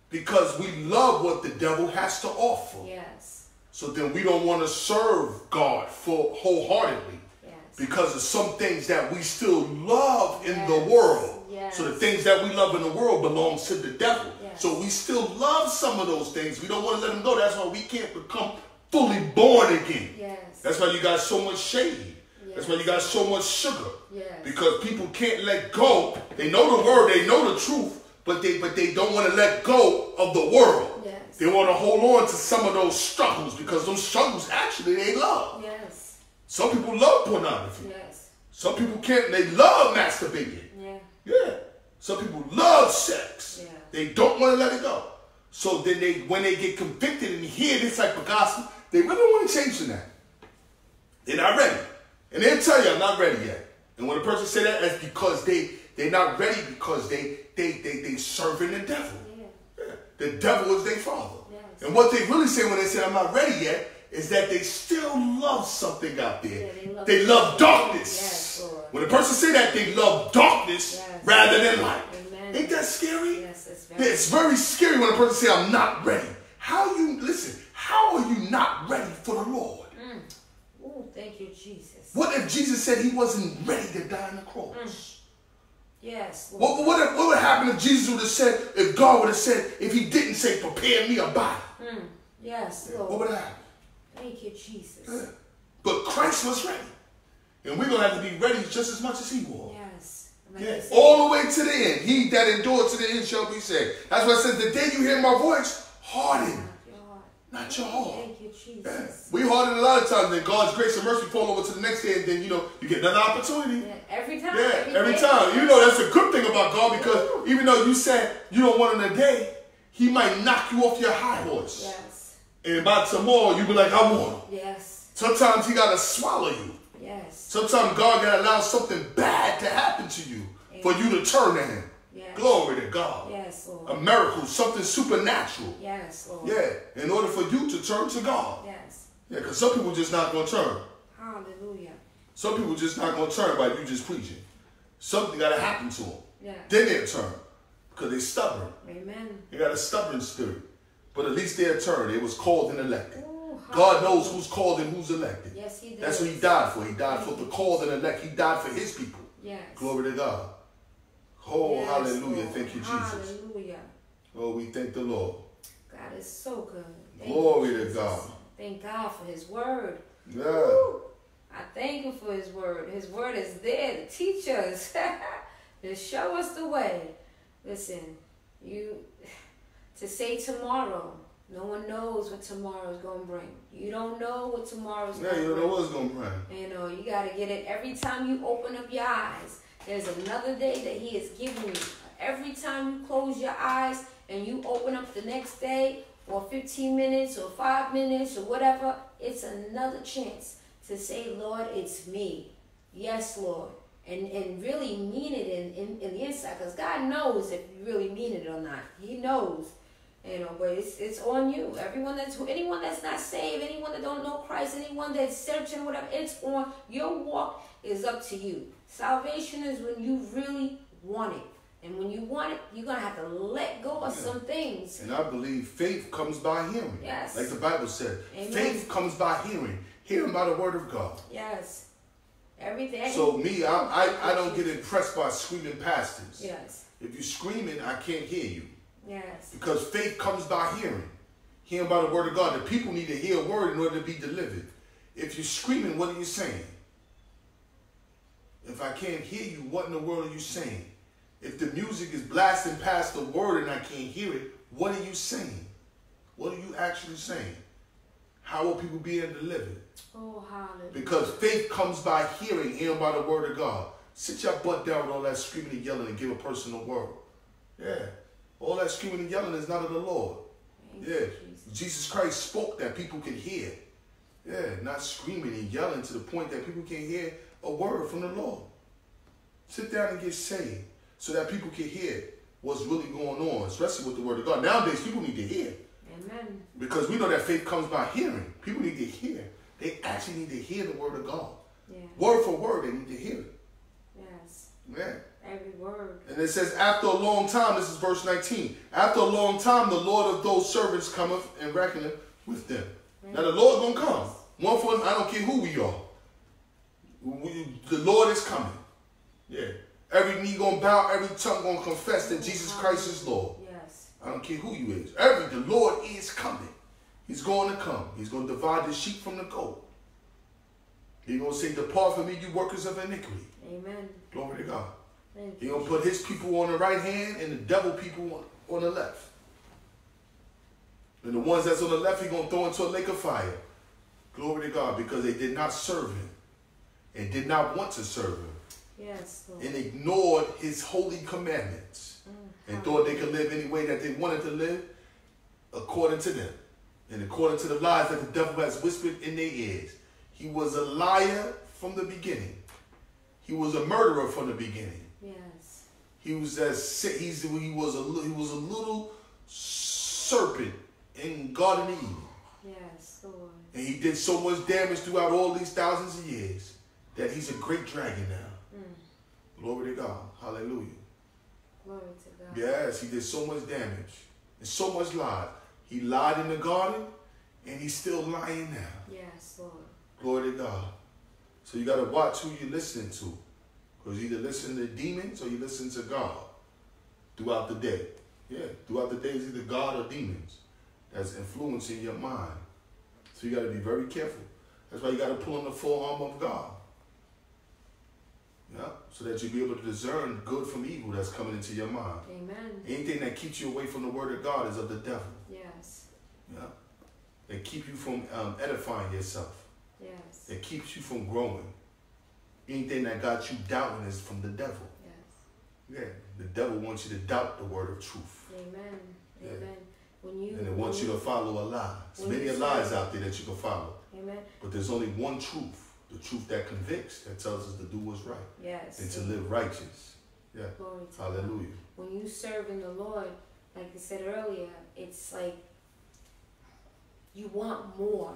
because we love what the devil has to offer. Yes. So then we don't want to serve God for wholeheartedly Yes. because of some things that we still love in the world. Yes. So the things that we love in the world belongs to the devil. Yes. So we still love some of those things. We don't want to let them go. That's why we can't become fully born again. Yes. That's why you got so much shade. That's why you got so much sugar. Yes. Because people can't let go. They know the word, they know the truth, but they but they don't want to let go of the world. Yes. They want to hold on to some of those struggles because those struggles actually they love. Yes. Some people love pornography. Yes. Some people can't. They love masturbating. Yeah. Yeah. Some people love sex. Yeah. They don't want to let it go. So then they, when they get convicted and hear this type of gospel, they really want to change from that. They're not ready, and they'll tell you, "I'm not ready yet." And when a person say that, that's because they they're not ready because they they they they serving the devil. Yeah. Yeah. The devil is their father. Yes. And what they really say when they say I'm not ready yet is that they still love something out there. Yeah, they love they love darkness. Yes, when a person say that they love darkness Yes. rather than light. Amen. Ain't that scary? Yes, it's very. It's very scary when a person say I'm not ready. How you listen? How are you not ready for the Lord? Mm. Ooh, thank you, Jesus. What if Jesus said he wasn't ready to die on the cross? Mm. Yes, Lord. What, what, what would happen if Jesus would have said, if God would have said, if he didn't say, prepare me a body? Hmm. Yes, What would have happened? Thank you, Jesus. Yeah. But Christ was ready. And we're going to have to be ready just as much as he was. Yes. Like Yeah. you said, All the way to the end. He that endured to the end shall be saved. That's why it says, the day you hear my voice, harden. Not your heart. Thank you, Yeah. Jesus. We harden a lot of times, then God's grace and mercy fall over to the next day, and then, you know, you get another opportunity. Yeah, every time. Yeah, every day. time. You know, that's a good thing about God because even though you said you don't want him today, he might knock you off your high horse. Yes. And by tomorrow, you be like, I want him. Yes. Sometimes he got to swallow you. Yes. Sometimes God got to allow something bad to happen to you for you to turn to him. Yes. Glory to God. Yes, Lord. A miracle, something supernatural. yes, Lord. Yeah, in order for you to turn to God. Yes. Yeah, because some people just not going to turn. Hallelujah. Some people just not going to turn by you just preaching. Something got to happen to them. Yeah. Then they'll turn because they're stubborn. Amen. They got a stubborn spirit. But at least they'll turn. They was called and elected. Ooh, God knows who's called and who's elected. Yes, He does. That's what he died for. He died for the called and elect. He died for his people. Yes. Glory to God. Oh, Yes, hallelujah. Lord. Thank you, Jesus. Hallelujah. Oh, we thank the Lord. God, is so good. Thank Glory you, to God. Thank God for His Word. Yeah. Woo. I thank Him for His Word. His Word is there to teach us, to show us the way. Listen, you to say tomorrow. No one knows what tomorrow is going to bring. You don't know what tomorrow's Yeah, going you don't know what's gonna bring. You know, you got to get it every time you open up your eyes. There's another day that He has given you. Every time you close your eyes and you open up the next day or 15 minutes or 5 minutes or whatever, it's another chance to say, Lord, it's me. Yes, Lord. And, and really mean it in, in, in the inside because God knows if you really mean it or not. He knows. You know, but it's it's on you. Everyone that's anyone that's not saved, anyone that don't know Christ, anyone that's searching, whatever, it's on your walk is up to you. Salvation is when you really want it. And when you want it, you're gonna have to let go of Yeah. some things. And I believe faith comes by hearing. Yes. Like the Bible said. Amen. Faith comes by hearing. Hearing by the word of God. Yes. Everything. So me, I, I, I don't get impressed by screaming pastors. Yes. If you're screaming, I can't hear you. Yes. Because faith comes by hearing. Hearing by the word of God. The people need to hear a word in order to be delivered. If you're screaming, what are you saying? If I can't hear you, what in the world are you saying? If the music is blasting past the word and I can't hear it, what are you saying? What are you actually saying? How will people be delivered? Oh, hallelujah. Because faith comes by hearing, hearing by the word of God. Sit your butt down with all that screaming and yelling and give a person a word. Yeah. All that screaming and yelling is not of the Lord. Thank Yeah. Jesus. Jesus Christ spoke that people can hear. Yeah, not screaming and yelling to the point that people can't hear a word from the Lord. Sit down and get saved so that people can hear what's really going on, especially with the word of God. Nowadays, people need to hear Amen. because we know that faith comes by hearing. People need to hear. They actually need to hear the word of God. Yeah. Word for word, they need to hear it. Yes. Yeah. Every word. And it says, after a long time, this is verse 19. After a long time, the Lord of those servants cometh and reckoneth with them. Now the Lord gonna come. One for I don't care who we are. We- the Lord is coming. Yeah. Every knee gonna bow, every tongue gonna confess that Jesus Christ is Lord. Yes. I don't care who you is. Every the Lord is coming. He's going to come. He's going to divide the sheep from the goat. He's going to say, Depart from me, you workers of iniquity. Amen. Glory to God. He's you. going to put his people on the right hand and the devil people on, on the left. And the ones that's on the left, he's going to throw into a lake of fire. Glory to God, because they did not serve him and did not want to serve him Yes, Lord. and ignored his holy commandments Mm. and thought they could live any way that they wanted to live according to them and according to the lies that the devil has whispered in their ears. He was a liar from the beginning. He was a murderer from the beginning. Yes. He was as sick. He's, he was a he was a little serpent in Garden Eden, Yes, Lord. and he did so much damage throughout all these thousands of years that he's a great dragon now. Mm. Glory to God. Hallelujah. Glory to God. Yes, he did so much damage and so much lies. He lied in the garden, and he's still lying now. Yes, Lord. Glory to God. So you got to watch who you listen to, because you either listen to demons or you listen to God throughout the day. Yeah, throughout the day is either God or demons that's influencing your mind. So you got to be very careful. That's why you got to pull on the full arm of God. Yeah, so that you'll be able to discern good from evil that's coming into your mind. Amen. Anything that keeps you away from the word of God is of the devil. Yes. Yeah. That keep you from um, edifying yourself. Yes. That keeps you from growing. Anything that got you doubting is from the devil. Yes. Yeah. The devil wants you to doubt the word of truth. Amen. Yeah. Amen. When you And it wants you to follow a lie. There's many you lies out there that you can follow. Amen. But there's only one truth. The truth that convicts, that tells us to do what's right. Yes. And to live righteous. Yeah. Glory to God. Hallelujah. When you serve in the Lord, like I said earlier, it's like you want more.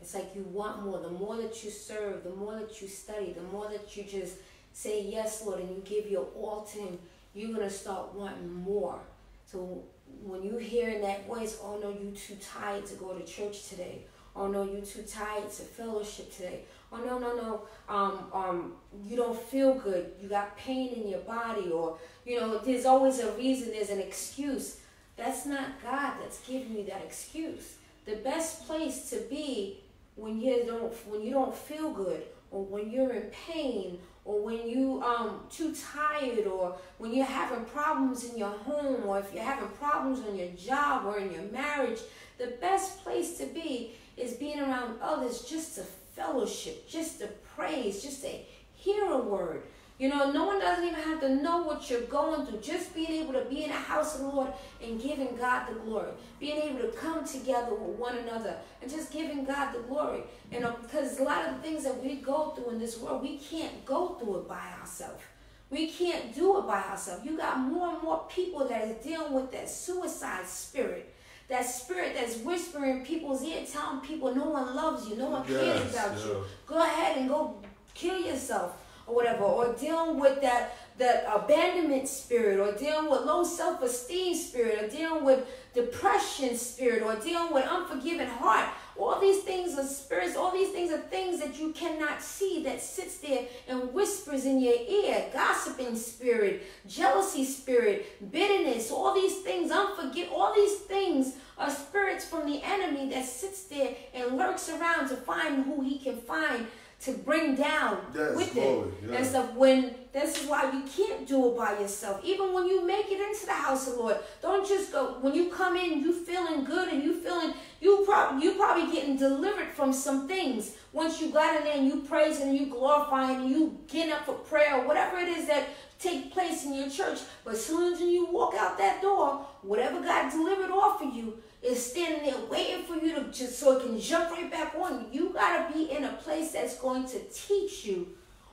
It's like you want more. The more that you serve, the more that you study, the more that you just say yes, Lord, and you give your all to Him, you're gonna start wanting more. So when you hearing that voice, oh no, you're too tired to go to church today. Oh no, you're too tired to fellowship today. Oh no, no, no. Um, um, you don't feel good. You got pain in your body, or you know, there's always a reason. There's an excuse. That's not God that's giving you that excuse. The best place to be when you don't when you don't feel good or when you're in pain or when you um too tired or when you're having problems in your home or if you're having problems on your job or in your marriage the best place to be is being around others just to fellowship just to praise just to hear a word you know, no one doesn't even have to know what you're going through. Just being able to be in the house of the Lord and giving God the glory. Being able to come together with one another and just giving God the glory. You know, because a lot of the things that we go through in this world, we can't go through it by ourselves. We can't do it by ourselves. You got more and more people that is dealing with that suicide spirit. That spirit that's whispering people's ear, telling people no one loves you, no one cares yes, about yeah. you. Go ahead and go kill yourself or whatever, or dealing with that that abandonment spirit, or dealing with low self-esteem spirit, or dealing with depression spirit, or dealing with unforgiving heart. All these things are spirits, all these things are things that you cannot see that sits there and whispers in your ear. Gossiping spirit, jealousy spirit, bitterness, all these things, unforgive, all these things are spirits from the enemy that sits there and lurks around to find who he can find to bring down yes, with it yeah. and stuff. When this is why you can't do it by yourself. Even when you make it into the house of the Lord, don't just go. When you come in, you feeling good and you feeling you probably you probably getting delivered from some things once you got in there and you praise and you glorifying and you getting up for prayer or whatever it is that take place in your church. But as soon as you walk out that door, whatever God delivered off of you is standing there waiting for you to just so it can jump right back on you. You gotta be in a place that's going to teach you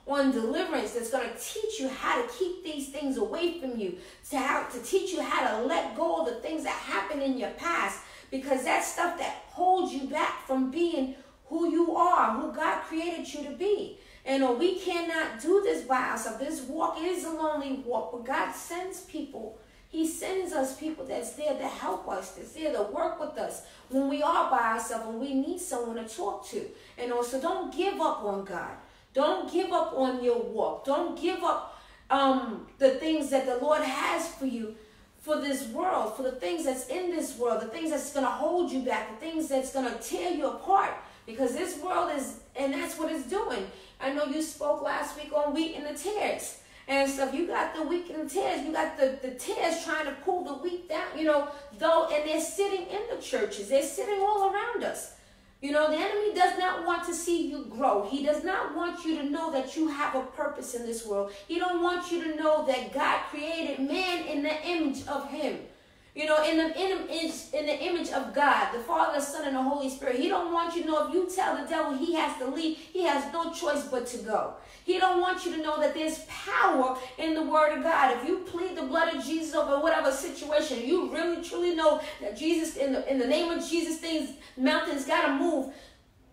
on deliverance, that's gonna teach you how to keep these things away from you, to how to teach you how to let go of the things that happened in your past, because that stuff that holds you back from being who you are, who God created you to be. And uh, we cannot do this by ourselves. This walk is a lonely walk, but God sends people he sends us people that's there to help us, that's there to work with us when we are by ourselves and we need someone to talk to. And also, don't give up on God. Don't give up on your walk. Don't give up um, the things that the Lord has for you for this world, for the things that's in this world, the things that's going to hold you back, the things that's going to tear you apart. Because this world is, and that's what it's doing. I know you spoke last week on wheat and the tares and stuff. You got the weak and the tares. You got the, the tares trying to pull the wheat down, you know, though, and they're sitting in the churches. They're sitting all around us. You know, the enemy does not want to see you grow. He does not want you to know that you have a purpose in this world. He don't want you to know that God created man in the image of him. You know, in the, in, the, in the image of God, the Father, the Son, and the Holy Spirit. He don't want you to know if you tell the devil he has to leave, he has no choice but to go. He don't want you to know that there's power in the Word of God. If you plead the blood of Jesus over whatever situation, you really truly know that Jesus, in the in the name of Jesus, things mountains gotta move.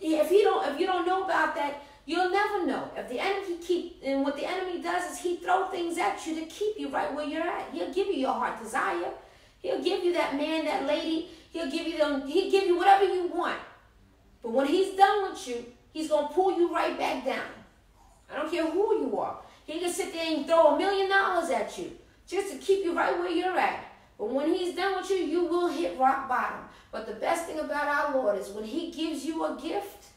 If you don't, if you don't know about that, you'll never know. If the enemy keep and what the enemy does is he throw things at you to keep you right where you're at. He'll give you your heart desire. He'll give you that man, that lady. He'll give you them. He'll give you whatever you want. But when he's done with you, he's gonna pull you right back down. I don't care who you are. He can sit there and throw a million dollars at you just to keep you right where you're at. But when he's done with you, you will hit rock bottom. But the best thing about our Lord is when he gives you a gift,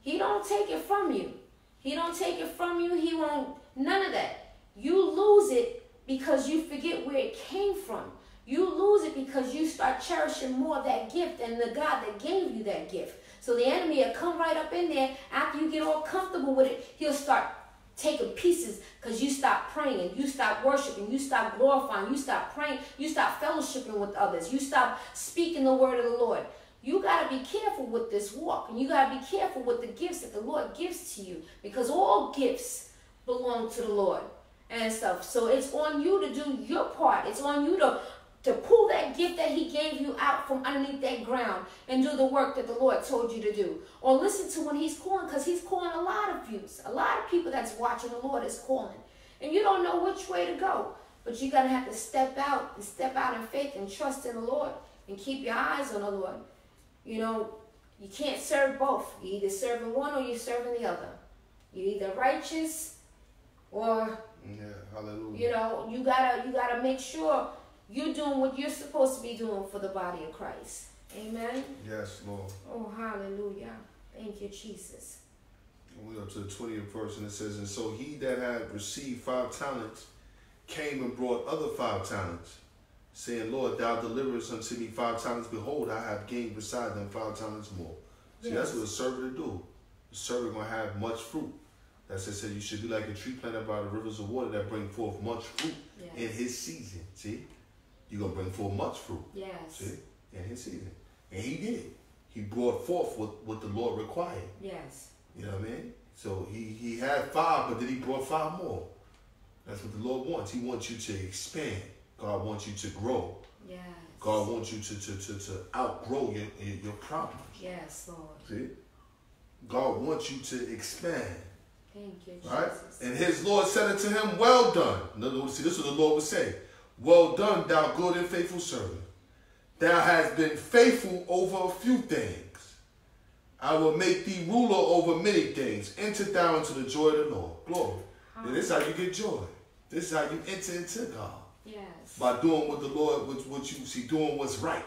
he don't take it from you. He don't take it from you. He won't, none of that. You lose it because you forget where it came from. You lose it because you start cherishing more that gift than the God that gave you that gift. So the enemy will come right up in there after you get all comfortable with it. He'll start taking pieces because you stop praying, you stop worshiping, you stop glorifying, you stop praying, you stop fellowshipping with others, you stop speaking the word of the Lord. You got to be careful with this walk, and you got to be careful with the gifts that the Lord gives to you because all gifts belong to the Lord and stuff. So it's on you to do your part. It's on you to to pull that gift that he gave you out from underneath that ground and do the work that the Lord told you to do. Or listen to when he's calling, because he's calling a lot of you. A lot of people that's watching the Lord is calling. And you don't know which way to go. But you're going to have to step out and step out in faith and trust in the Lord and keep your eyes on the Lord. You know, you can't serve both. You're either serving one or you're serving the other. You're either righteous or yeah, hallelujah. You know, you gotta you gotta make sure you're doing what you're supposed to be doing for the body of Christ. Amen. Yes, Lord. Oh, hallelujah. Thank you, Jesus. We go to the 20th verse and it says, And so he that had received five talents came and brought other five talents, saying, Lord, thou deliverest unto me five talents. Behold, I have gained beside them five talents more. See, that's what a servant to do. The servant gonna have much fruit. That's it said you should be like a tree planted by the rivers of water that bring forth much fruit in his season. See? You're gonna bring forth much fruit. Yes. See? In his season. And he did. He brought forth what, what the Lord required. Yes. You know what I mean? So he, he had five, but then he brought five more. That's what the Lord wants. He wants you to expand. God wants you to grow. Yes. God wants you to, to, to, to outgrow your, your, your problems. Yes, Lord. See? God wants you to expand. Thank you, Jesus. Right? And his Lord said unto him, Well done. In other words, see, this is what the Lord would say. Well done, thou good and faithful servant. Thou hast been faithful over a few things. I will make thee ruler over many things. Enter thou into the joy of the Lord. Glory. This is how you get joy. This is how you enter into God. Yes. By doing what the Lord, what, what you see, doing what's right.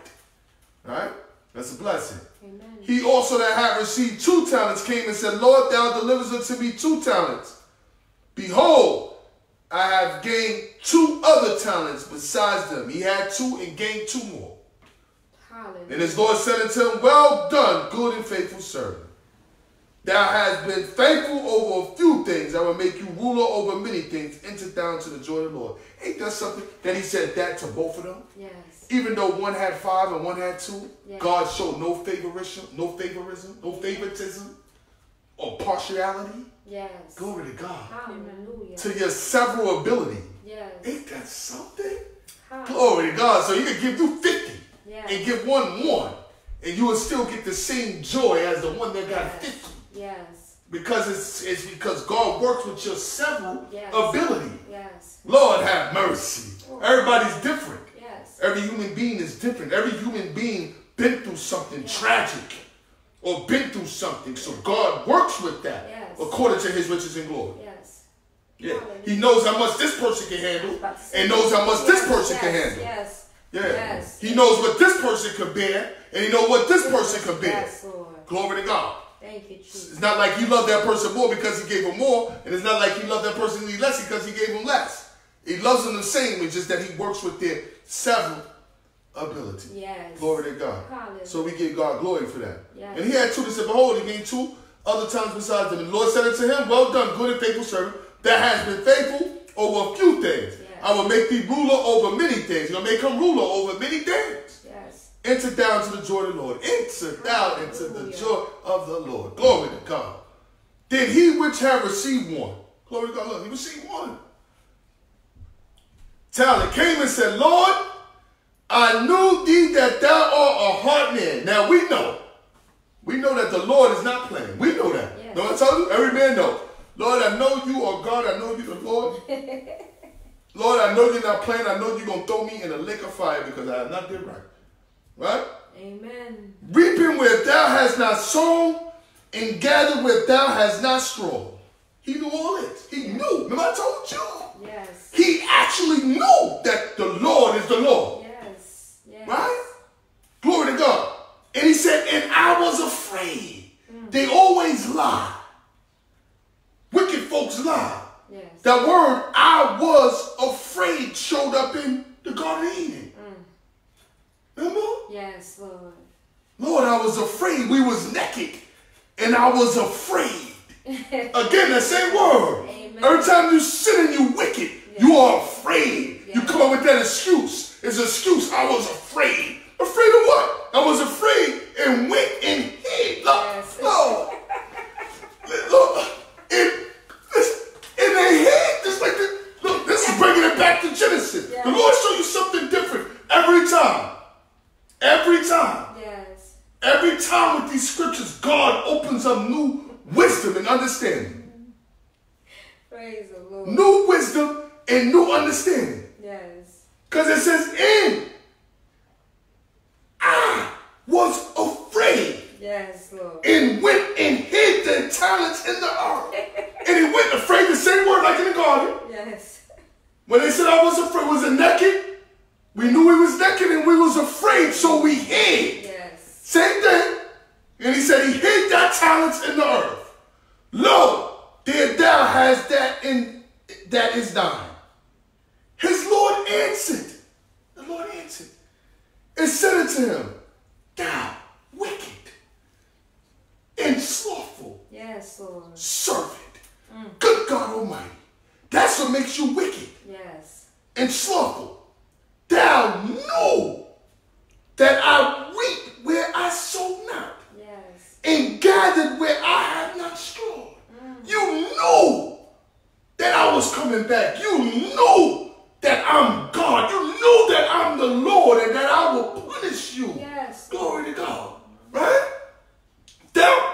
Right? That's a blessing. Amen. He also that had received two talents came and said, Lord, thou deliverest unto me two talents. Behold, I have gained two other talents besides them. He had two and gained two more. Hallelujah. And his Lord said unto him, Well done, good and faithful servant. Thou hast been faithful over a few things. I will make you ruler over many things. Enter down to the joy of the Lord. Ain't that something that he said that to both of them? Yes. Even though one had five and one had two, Yeah. God showed no favorism, no favorism, no favoritism, or partiality. Yes. Glory to God. Hallelujah. To your several ability. Yes. Ain't that something? Hallelujah. Glory to God. So you could give you 50 and give one one, and you will still get the same joy as the one that got Yes. 50. Yes. Because it's, it's because God works with your several Yes. ability. Yes. Lord have mercy. Oh. Everybody's different. Yes. Every human being is different. Every human being been through something tragic or been through something. So God works with that Yes. According to his riches and glory. Yes. Yeah. Hallelujah. He knows how much this person can handle About to say- and knows how much this Yes, person can handle. Yes. Yeah. Yes. He knows what this person can bear and he knows what this person can bear. Yes, Lord. Glory to God. Thank you, Jesus. It's not like he loved that person more because he gave him more, and it's not like he loved that person any less because he gave him less. He loves them the same, it's just that he works with their several ability. Yes. Glory to God. Hallelujah. So we give God glory for that. Yes. And he had two that said, Behold, he gained two other times besides them. And the Lord said unto him, Well done, good and faithful servant, that has been faithful over a few things. Yes. I will make thee ruler over many things. You're going to make him ruler over many things. Yes. Enter down to the joy of the Lord. Enter down into the joy of the Lord. Glory to God. Then he which had received one, glory to God, look, he received one. Talent came and said, Lord, I knew thee that thou art a hard man. Now we know. We know that the Lord is not playing. We know that. Yes. No, I tell you, every man knows. Lord, I know you are God. I know you the Lord. Lord, I know you're not playing. I know you're going to throw me in a lake of fire because I have not did right. Right? Amen. Reaping where thou hast not sown and gather where thou hast not strawed. He knew all this. He knew. Remember I told you? Yes. He actually knew that the Lord is the Lord. Yes. Yes. Right? Glory to God. And he said, and I was afraid. They always lie. Wicked folks lie. Yes. That word, I was afraid, showed up in the Garden of Eden. Remember? Yes, Lord. Lord, I was afraid. We was naked. And I was afraid. Again, that same word. Amen. Every time you sin and you wicked, you are afraid. You come up with that excuse. It's an excuse. I was afraid. Afraid of what? I was afraid and went and hid. Look, Yes. Lord. Look, and, this, and they hid just like this. Look, this is bringing it back to Genesis. Yes. The Lord show you something different every time. Every time. Yes. Every time with these scriptures, God opens up new wisdom and understanding. Praise the Lord. New wisdom and new understanding. Yes. Because it says, and I was afraid Yes, Lord. and went and hid the talents in the earth. and he went afraid, the same word like in the garden. Yes. When they said I was afraid, was it naked? We knew we was naked and we was afraid, so we hid. Yes. Same thing. And he said he hid that talents in the earth. Lo, there thou has that in that is thine. His Lord answered. The Lord answered and said unto him, Thou wicked and slothful Yes, Lord. servant. Mm. Good God Almighty. That's what makes you wicked Yes. and slothful. Thou know that I reap where I sow not, Yes. and gathered where I have not strawed. Mm. You know that I was coming back. You know that I'm God. You know that I'm the Lord and that I will punish you. Yes. Glory to God. Right? Thou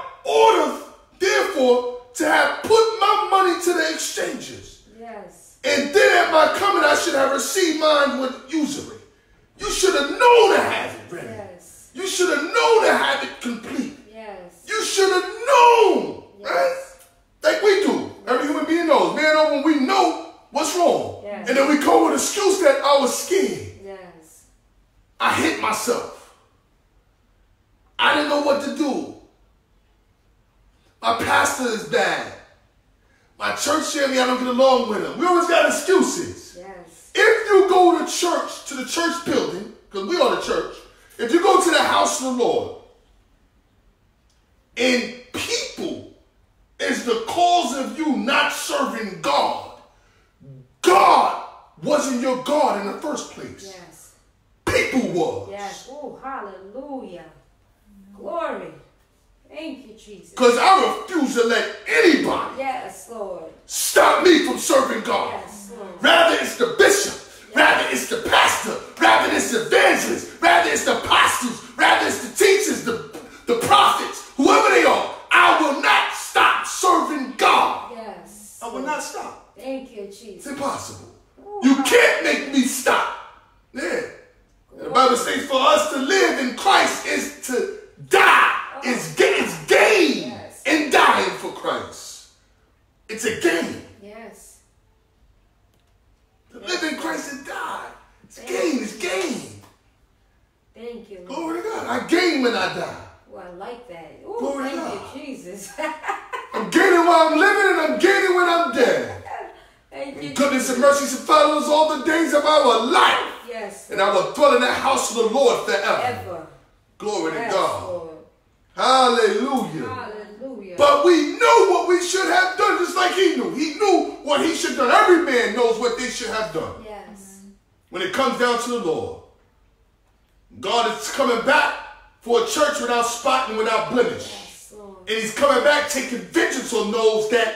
spot and without blemish. Yes, And he's coming back taking vengeance on those that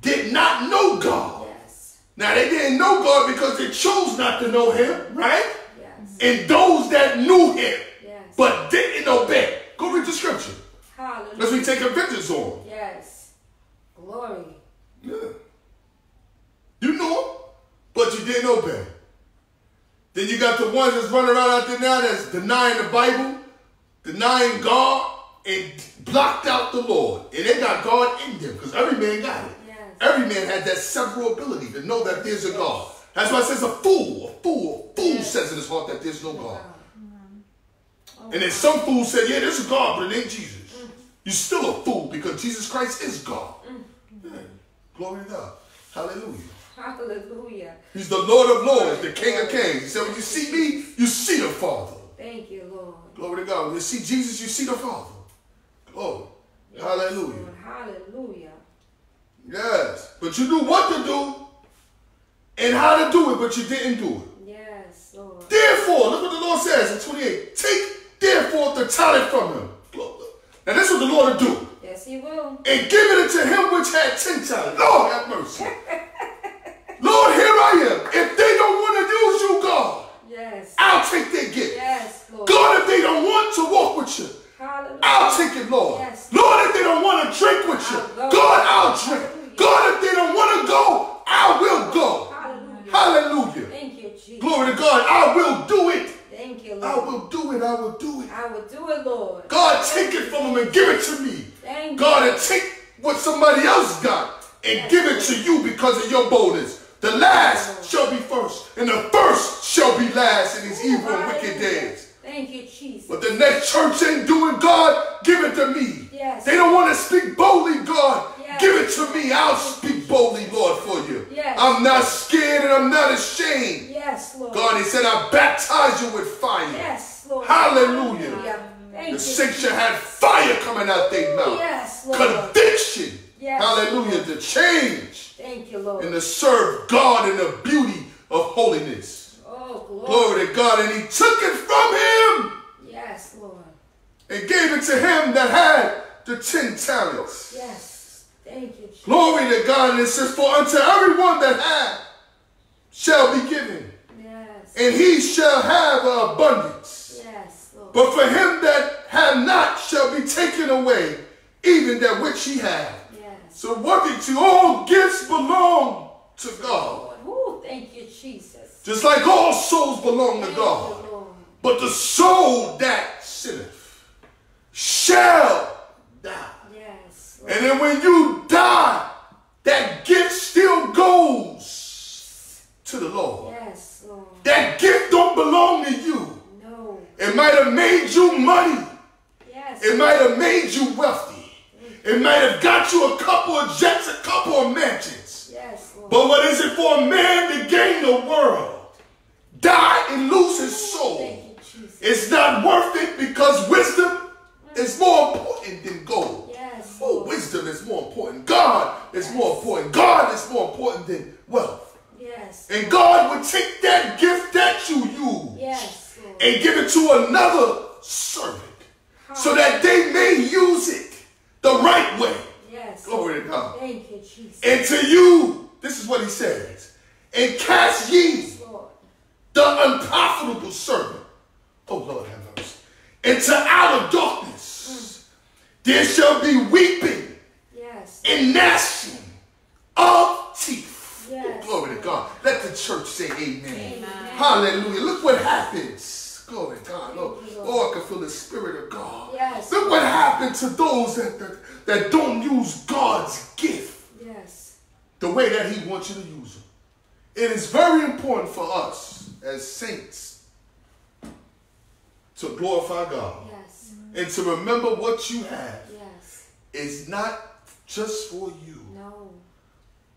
did not know God. Yes. Now, they didn't know God because they chose not to know him, right? Yes. And those that knew him Yes. but didn't obey. Go read the scripture. Hallelujah. Let's be taking vengeance on. Yes. Glory. Yeah. You knew him, but you didn't obey. Then you got the ones that's running around out there now that's denying the Bible, denying God, and blocked out the Lord. And they got God in them because every man got it. Yes. Every man had that several ability to know that there's a God. That's why it says a fool, a fool, a fool Yes. says in his heart that there's no God. Mm-hmm. Oh, And then some fool said, yeah, there's a God, but it ain't Jesus. Mm. You're still a fool because Jesus Christ is God. Mm. Yeah. Glory to God. Hallelujah. Hallelujah. He's the Lord of Lords, the King of Kings. He said, when you see me, you see the Father. Thank you, Lord. Glory to God. When you see Jesus, you see the Father. Glory. Hallelujah. Lord. Hallelujah. Yes. But you knew what to do and how to do it, but you didn't do it. Yes, Lord. Therefore, look what the Lord says in 28. Take therefore the talent from him. Look, look. Now this is what the Lord will do. Yes, He will. And give it to him which had ten talents. Lord have mercy. Lord, here I am. If they don't want to use you, God, Yes. I'll take their gift. Yes, Lord. God, if they don't want to walk with you, Hallelujah. I'll take it, Lord. Yes. Lord, if they don't want to drink with you, I'll. God, I'll drink. Hallelujah. God, if they don't want to go, I will go. Hallelujah. Hallelujah. Thank you, Jesus. Glory to God. I will do it. Thank you, Lord. I will do it. I will do it. I will do it, Lord. God, take it from them and give it to me. Thank God, you. and take what somebody else got and give it to you because of your boldness. The last shall be first, and the first shall be last in these evil and wicked days. Thank you, Jesus. But the next church ain't doing God, give it to me. Yes. They don't want to speak boldly, God. Yes. Give it to me. I'll speak boldly, Lord, for you. Yes. I'm not scared and I'm not ashamed. Yes, Lord. God, He said, I baptize you with fire. Yes, Lord. Hallelujah. Thank The saints shall have fire coming out their mouth. Yes, Lord. Conviction. Yes, Hallelujah. Lord. To change Thank you, Lord. and to serve God in the beauty of holiness. Glory. To God. And He took it from Him Yes, Lord. and gave it to him that had the ten talents. Yes. Thank you, Jesus. Glory to God. And it says, For unto everyone that had shall be given, Yes. and he shall have abundance. Yes, Lord. But for him that had not shall be taken away, even that which he had. Yes. So working to all gifts belong to God. Ooh, thank you, Jesus. Just like all souls belong to God. But the soul that sinneth shall die. Yes. And then when you die, that gift still goes to the Lord. Yes, Lord. That gift don't belong to you. No. It might have made you money. Yes. It might have made you wealthy. It might have got you a couple of jets, a couple of mansions. Yes, Lord. But what is it for a man to gain the world, die and lose his soul? You, It's not worth it because wisdom is more important than gold. Yes. Oh, wisdom is more important. God is more important. God is more important than wealth. Yes. And God would take that gift that you use Yes, and give it to another servant so that they may use it the right way. Yes. Glory to God. Thank you, Jesus. And to you, this is what he says, and cast ye. The unprofitable servant. Oh Lord have mercy. Into outer darkness. There shall be weeping Yes. and gnashing of teeth. Yes. Oh, glory to God. Let the church say amen. Amen. Hallelujah. Look what happens. Glory to God. Oh, Thank Lord. oh, I can feel the spirit of God. Yes. Look what happened to those that, that, that don't use God's gift Yes. the way that he wants you to use them. It is very important for us as saints to glorify God Yes. and to remember what you have Yes. is not just for you, No.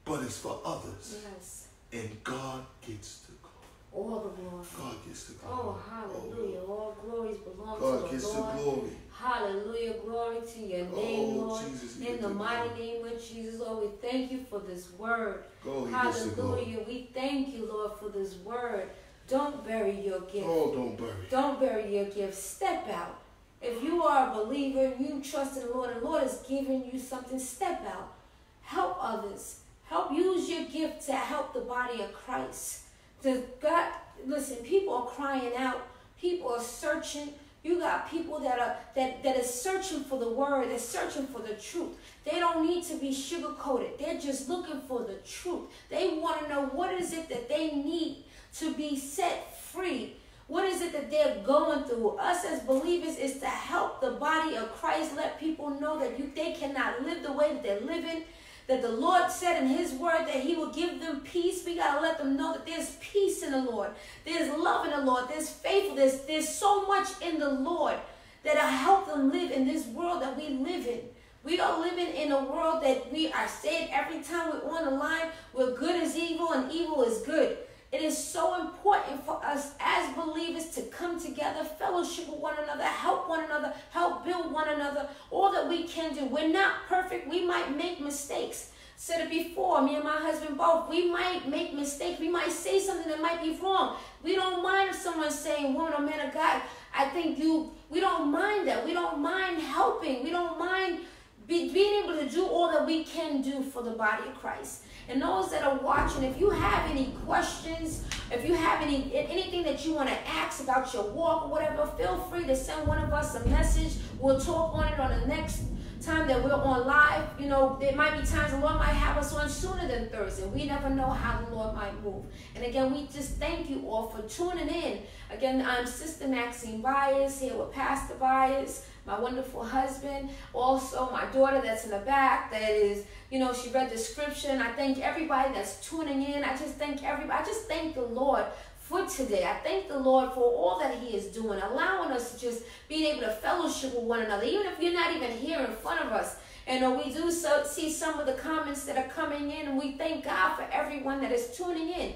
but it's for others. Yes. And God gets the glory. All the glory. God gets the oh, glory. Oh, hallelujah. All glories belong God to the gets the Lord. glory. Hallelujah. Glory to your oh, name, Oh, Lord. Jesus, you In the the mighty glory. name of Jesus, Lord, we thank you for this word. Oh, he gets the glory. Hallelujah. We thank you, Lord, for this word. Don't bury your gift. Oh, don't bury. Don't bury your gift. Step out. If you are a believer, you trust in the Lord, and the Lord is giving you something, step out. Help others. Help use your gift to help the body of Christ. To God, listen, people are crying out. People are searching. You got people that are that that is searching for the word. They're searching for the truth. They don't need to be sugar coated. They're just looking for the truth. They want to know what is it that they need to be set free. What is it that they're going through? Us as believers is to help the body of Christ let people know that you they cannot live the way that they're living. That the Lord said in His word that He will give them peace. We gotta let them know that there's peace in the Lord. There's love in the Lord. There's faithfulness. There's so much in the Lord that will help them live in this world that we live in. We are living in a world that we are saying every time we're on the line, where good is evil and evil is good. It is so important for us as believers to come together, fellowship with one another, help one another, help build one another, all that we can do. We're not perfect. We might make mistakes. Said it before, me and my husband both. We might make mistakes. We might say something that might be wrong. We don't mind if someone's saying, woman or man of God, I think you, we don't mind that. We don't mind helping. We don't mind be, being able to do all that we can do for the body of Christ. And those that are watching, if you have any questions, if you have any anything that you want to ask about your walk or whatever, feel free to send one of us a message. We'll talk on it on the next time that we're on live, you know, there might be times the Lord might have us on sooner than Thursday. We never know how the Lord might move. And again, we just thank you all for tuning in. Again, I'm Sister Maxcine Bias here with Pastor Bias, my wonderful husband, also my daughter that's in the back that is, you know, she read the scripture. And I thank everybody that's tuning in. I just thank everybody. I just thank the Lord for today. I thank the Lord for all that He is doing, allowing us to just being able to fellowship with one another, even if you're not even here in front of us. And uh, we do so, see some of the comments that are coming in, and we thank God for everyone that is tuning in.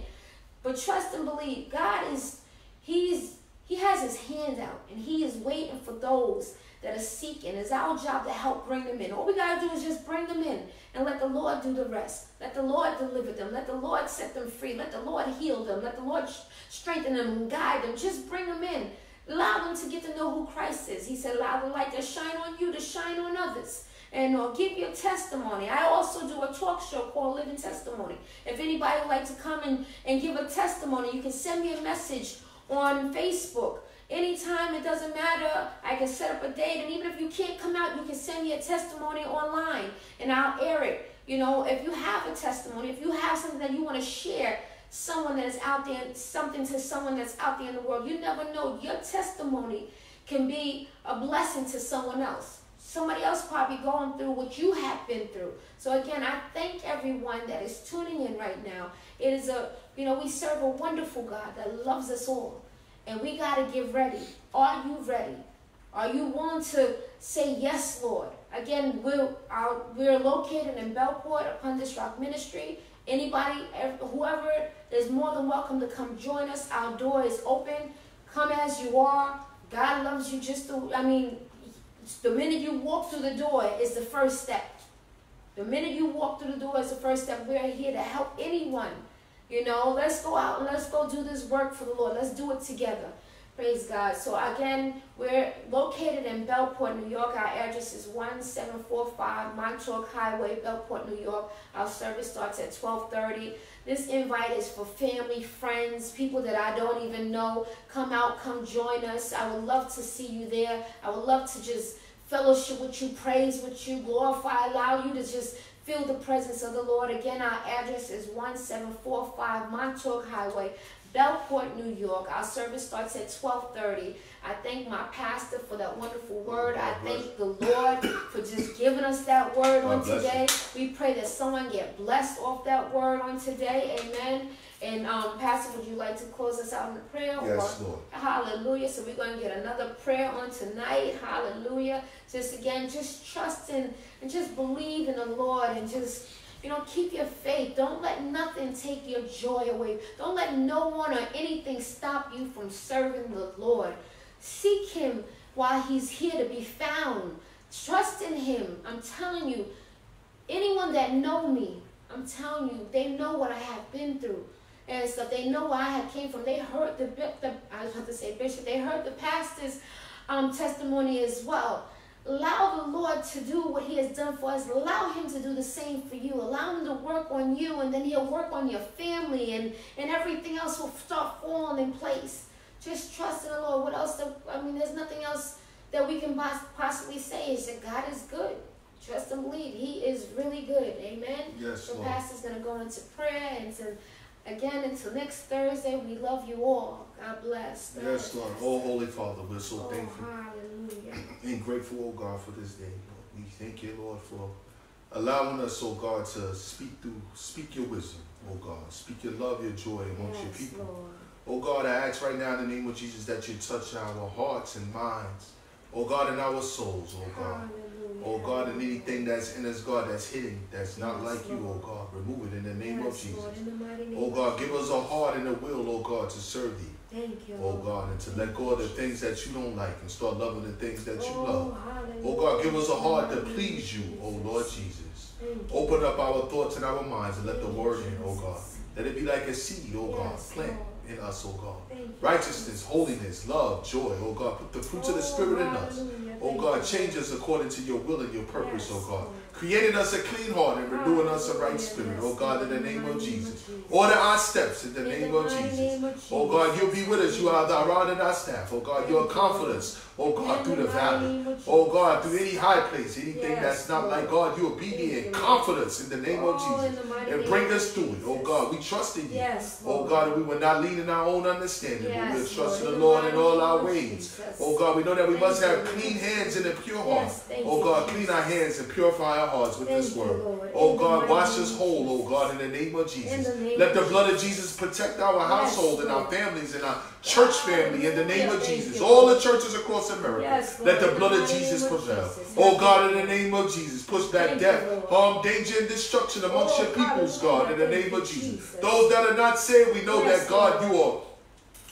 But trust and believe, God is, He's He has His hand out, and He is waiting for those that are seeking. It's our job to help bring them in. All we got to do is just bring them in and let the Lord do the rest. Let the Lord deliver them. Let the Lord set them free. Let the Lord heal them. Let the Lord strengthen them and guide them. Just bring them in. Allow them to get to know who Christ is. He said, allow the light to shine on you to shine on others. And uh, give your testimony. I also do a talk show called Living Testimony. If anybody would like to come and, and give a testimony, you can send me a message on Facebook. Anytime, it doesn't matter. I can set up a date, and even if you can't come out, you can send me a testimony online, and I'll air it. You know, if you have a testimony, if you have something that you want to share, someone that is out there, something to someone that's out there in the world, you never know. Your testimony can be a blessing to someone else. Somebody else probably going through what you have been through. So again, I thank everyone that is tuning in right now. It is a, you know, we serve a wonderful God that loves us all. And we got to get ready. Are you ready? Are you willing to say yes, Lord? Again, we're, we're located in Bellport upon this rock ministry. Anybody, whoever is more than welcome to come join us. Our door is open. Come as you are. God loves you just the, I mean, the minute you walk through the door is the first step. The minute you walk through the door is the first step. We're here to help anyone you know, let's go out and let's go do this work for the Lord. Let's do it together. Praise God. So again, we're located in Bellport, New York. Our address is 1745 Montauk Highway, Bellport, New York. Our service starts at 1230. This invite is for family, friends, people that I don't even know. Come out, come join us. I would love to see you there. I would love to just fellowship with you, praise with you, glorify, allow you to just Feel the presence of the Lord. Again, our address is 1745 Montauk Highway, Bellport, New York. Our service starts at 1230. I thank my pastor for that wonderful word. I thank the Lord for just giving us that word on today. We pray that someone get blessed off that word on today. Amen. And um, Pastor, would you like to close us out in a prayer? Yes, Lord. Hallelujah. So we're going to get another prayer on tonight. Hallelujah. Just again, just trusting and just believe in the Lord and just you know, keep your faith. Don't let nothing take your joy away. Don't let no one or anything stop you from serving the Lord. Seek Him while He's here to be found. Trust in Him. I'm telling you, anyone that know me, I'm telling you, they know what I have been through and stuff. They know where I had came from. They heard the, the I was about to say bishop. They heard the pastor's um, testimony as well. Allow the Lord to do what He has done for us. Allow Him to do the same for you. Allow Him to work on you, and then He'll work on your family, and, and everything else will start falling in place. Just trust in the Lord. What else? I mean, there's nothing else that we can possibly say is that God is good. Trust and believe. He is really good. Amen. Yes, the Lord. pastor's going to go into prayer and to Again, until next Thursday, we love you all. God bless. Yes, Lord. Oh, Holy Father, we're so oh, thankful hallelujah. and grateful, oh God, for this day. Lord. We thank you, Lord, for allowing us, oh God, to speak through, speak your wisdom, oh God. Speak your love, your joy amongst yes, your people. Lord. Oh God, I ask right now in the name of Jesus that you touch our hearts and minds, oh God, and our souls, oh God. Hallelujah. Oh God, and anything that's in us, God, that's hidden, that's not yes, like Lord. you, oh God, remove it in the name yes, oh of Jesus. Lord, oh God, give us a heart and a will, oh God, to serve thee. Thank you. Oh God, and to let go of the things that you don't like and start loving the things that you oh, love. Hallelujah. Oh God, give us a heart to please you, oh Lord Jesus. Open up our thoughts and our minds and let the word in, oh God. Let it be like a seed, oh God, plant in us, oh God. Righteousness, holiness, love, joy, oh God. Put the fruits of the Spirit in us. Oh God, change us according to your will and your purpose, oh God. Creating us a clean heart and renewing us a right spirit, oh God, in the name of Jesus. Order our steps in the name of Jesus. Oh God, you'll be with us. You are the rod and our staff. Oh God, comfort us. Oh, oh God, through the valley. Oh God, through any high place, anything Yes, that's not Lord. like God, you will be there and comfort us in the name of Oh, Jesus. And bring us through it. Oh God, we trust in you. Yes, Oh God, we will not lean in our own understanding, but we'll trust in Lord. the In the Lord in all our ways. Oh God, we know that we Thank must have clean hands and a pure heart. Yes, Oh God, clean our hands and purify our hearts with Thank this word. Oh God, wash us whole, oh God, in the name of Jesus. In the name Let the blood of Jesus protect our household and our families and our church family in the name of Jesus. All the churches across America. Yes, Let the blood of Jesus prevail. Jesus. Oh God, in the name of Jesus, push back Thank death, you, harm, danger, and destruction amongst Oh, your peoples. God, in the name of Jesus. Jesus. Those that are not saved, we know Yes, that God, Lord. you are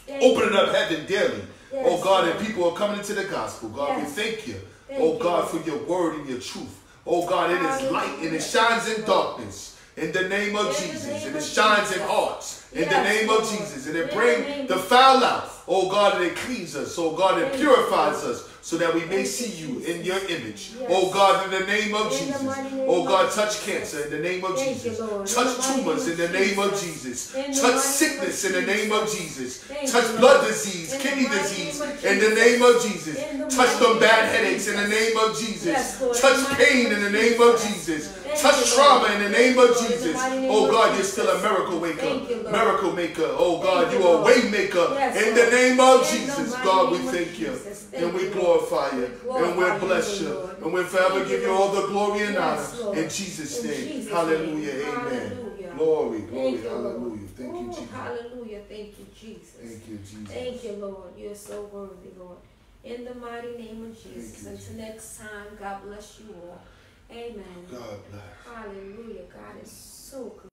Thank opening up heaven daily. Yes, oh God, Lord. and people are coming into the gospel. God, we thank you. Thank oh God, Lord. for your word and your truth. Oh God, it is light and it shines in darkness. In the name of Jesus. and it shines in hearts. In the name Lord. of Jesus. And it the brings the foul out. Oh God, and it cleans us. Oh God, it purifies us so that we may see you, in your image. Yes. Oh God, in the name of In Jesus. name Oh God, of touch cancer in the name of Thank Jesus. Touch tumors in the name of Jesus. Jesus. In the Touch sickness in the name of Jesus. Touch blood disease, kidney disease in the name of Jesus. Touch them bad headaches in the name of Jesus. Yes, Lord. In Touch pain in the name of Jesus. Touch trauma in the name of Lord. In the Jesus. Oh God, you're still a miracle maker. Thank you, Lord. Miracle maker. Oh God, you, you are a way maker. In the name of Jesus, God, we thank you. And we Lord. Glorify you. We And glorify we bless you, you. And we'll forever give you all the glory and Yes, honor. Lord. In Jesus' In name. Jesus' Hallelujah. name. Amen. Hallelujah. Glory, glory, Thank you, hallelujah. Thank you, Jesus. Hallelujah. Thank you, Jesus. Thank you, Jesus. Thank you, Lord. You're so worthy, Lord. In the mighty name of Jesus. you, Until next time, God bless you all. Amen. God bless. Hallelujah. God is so good.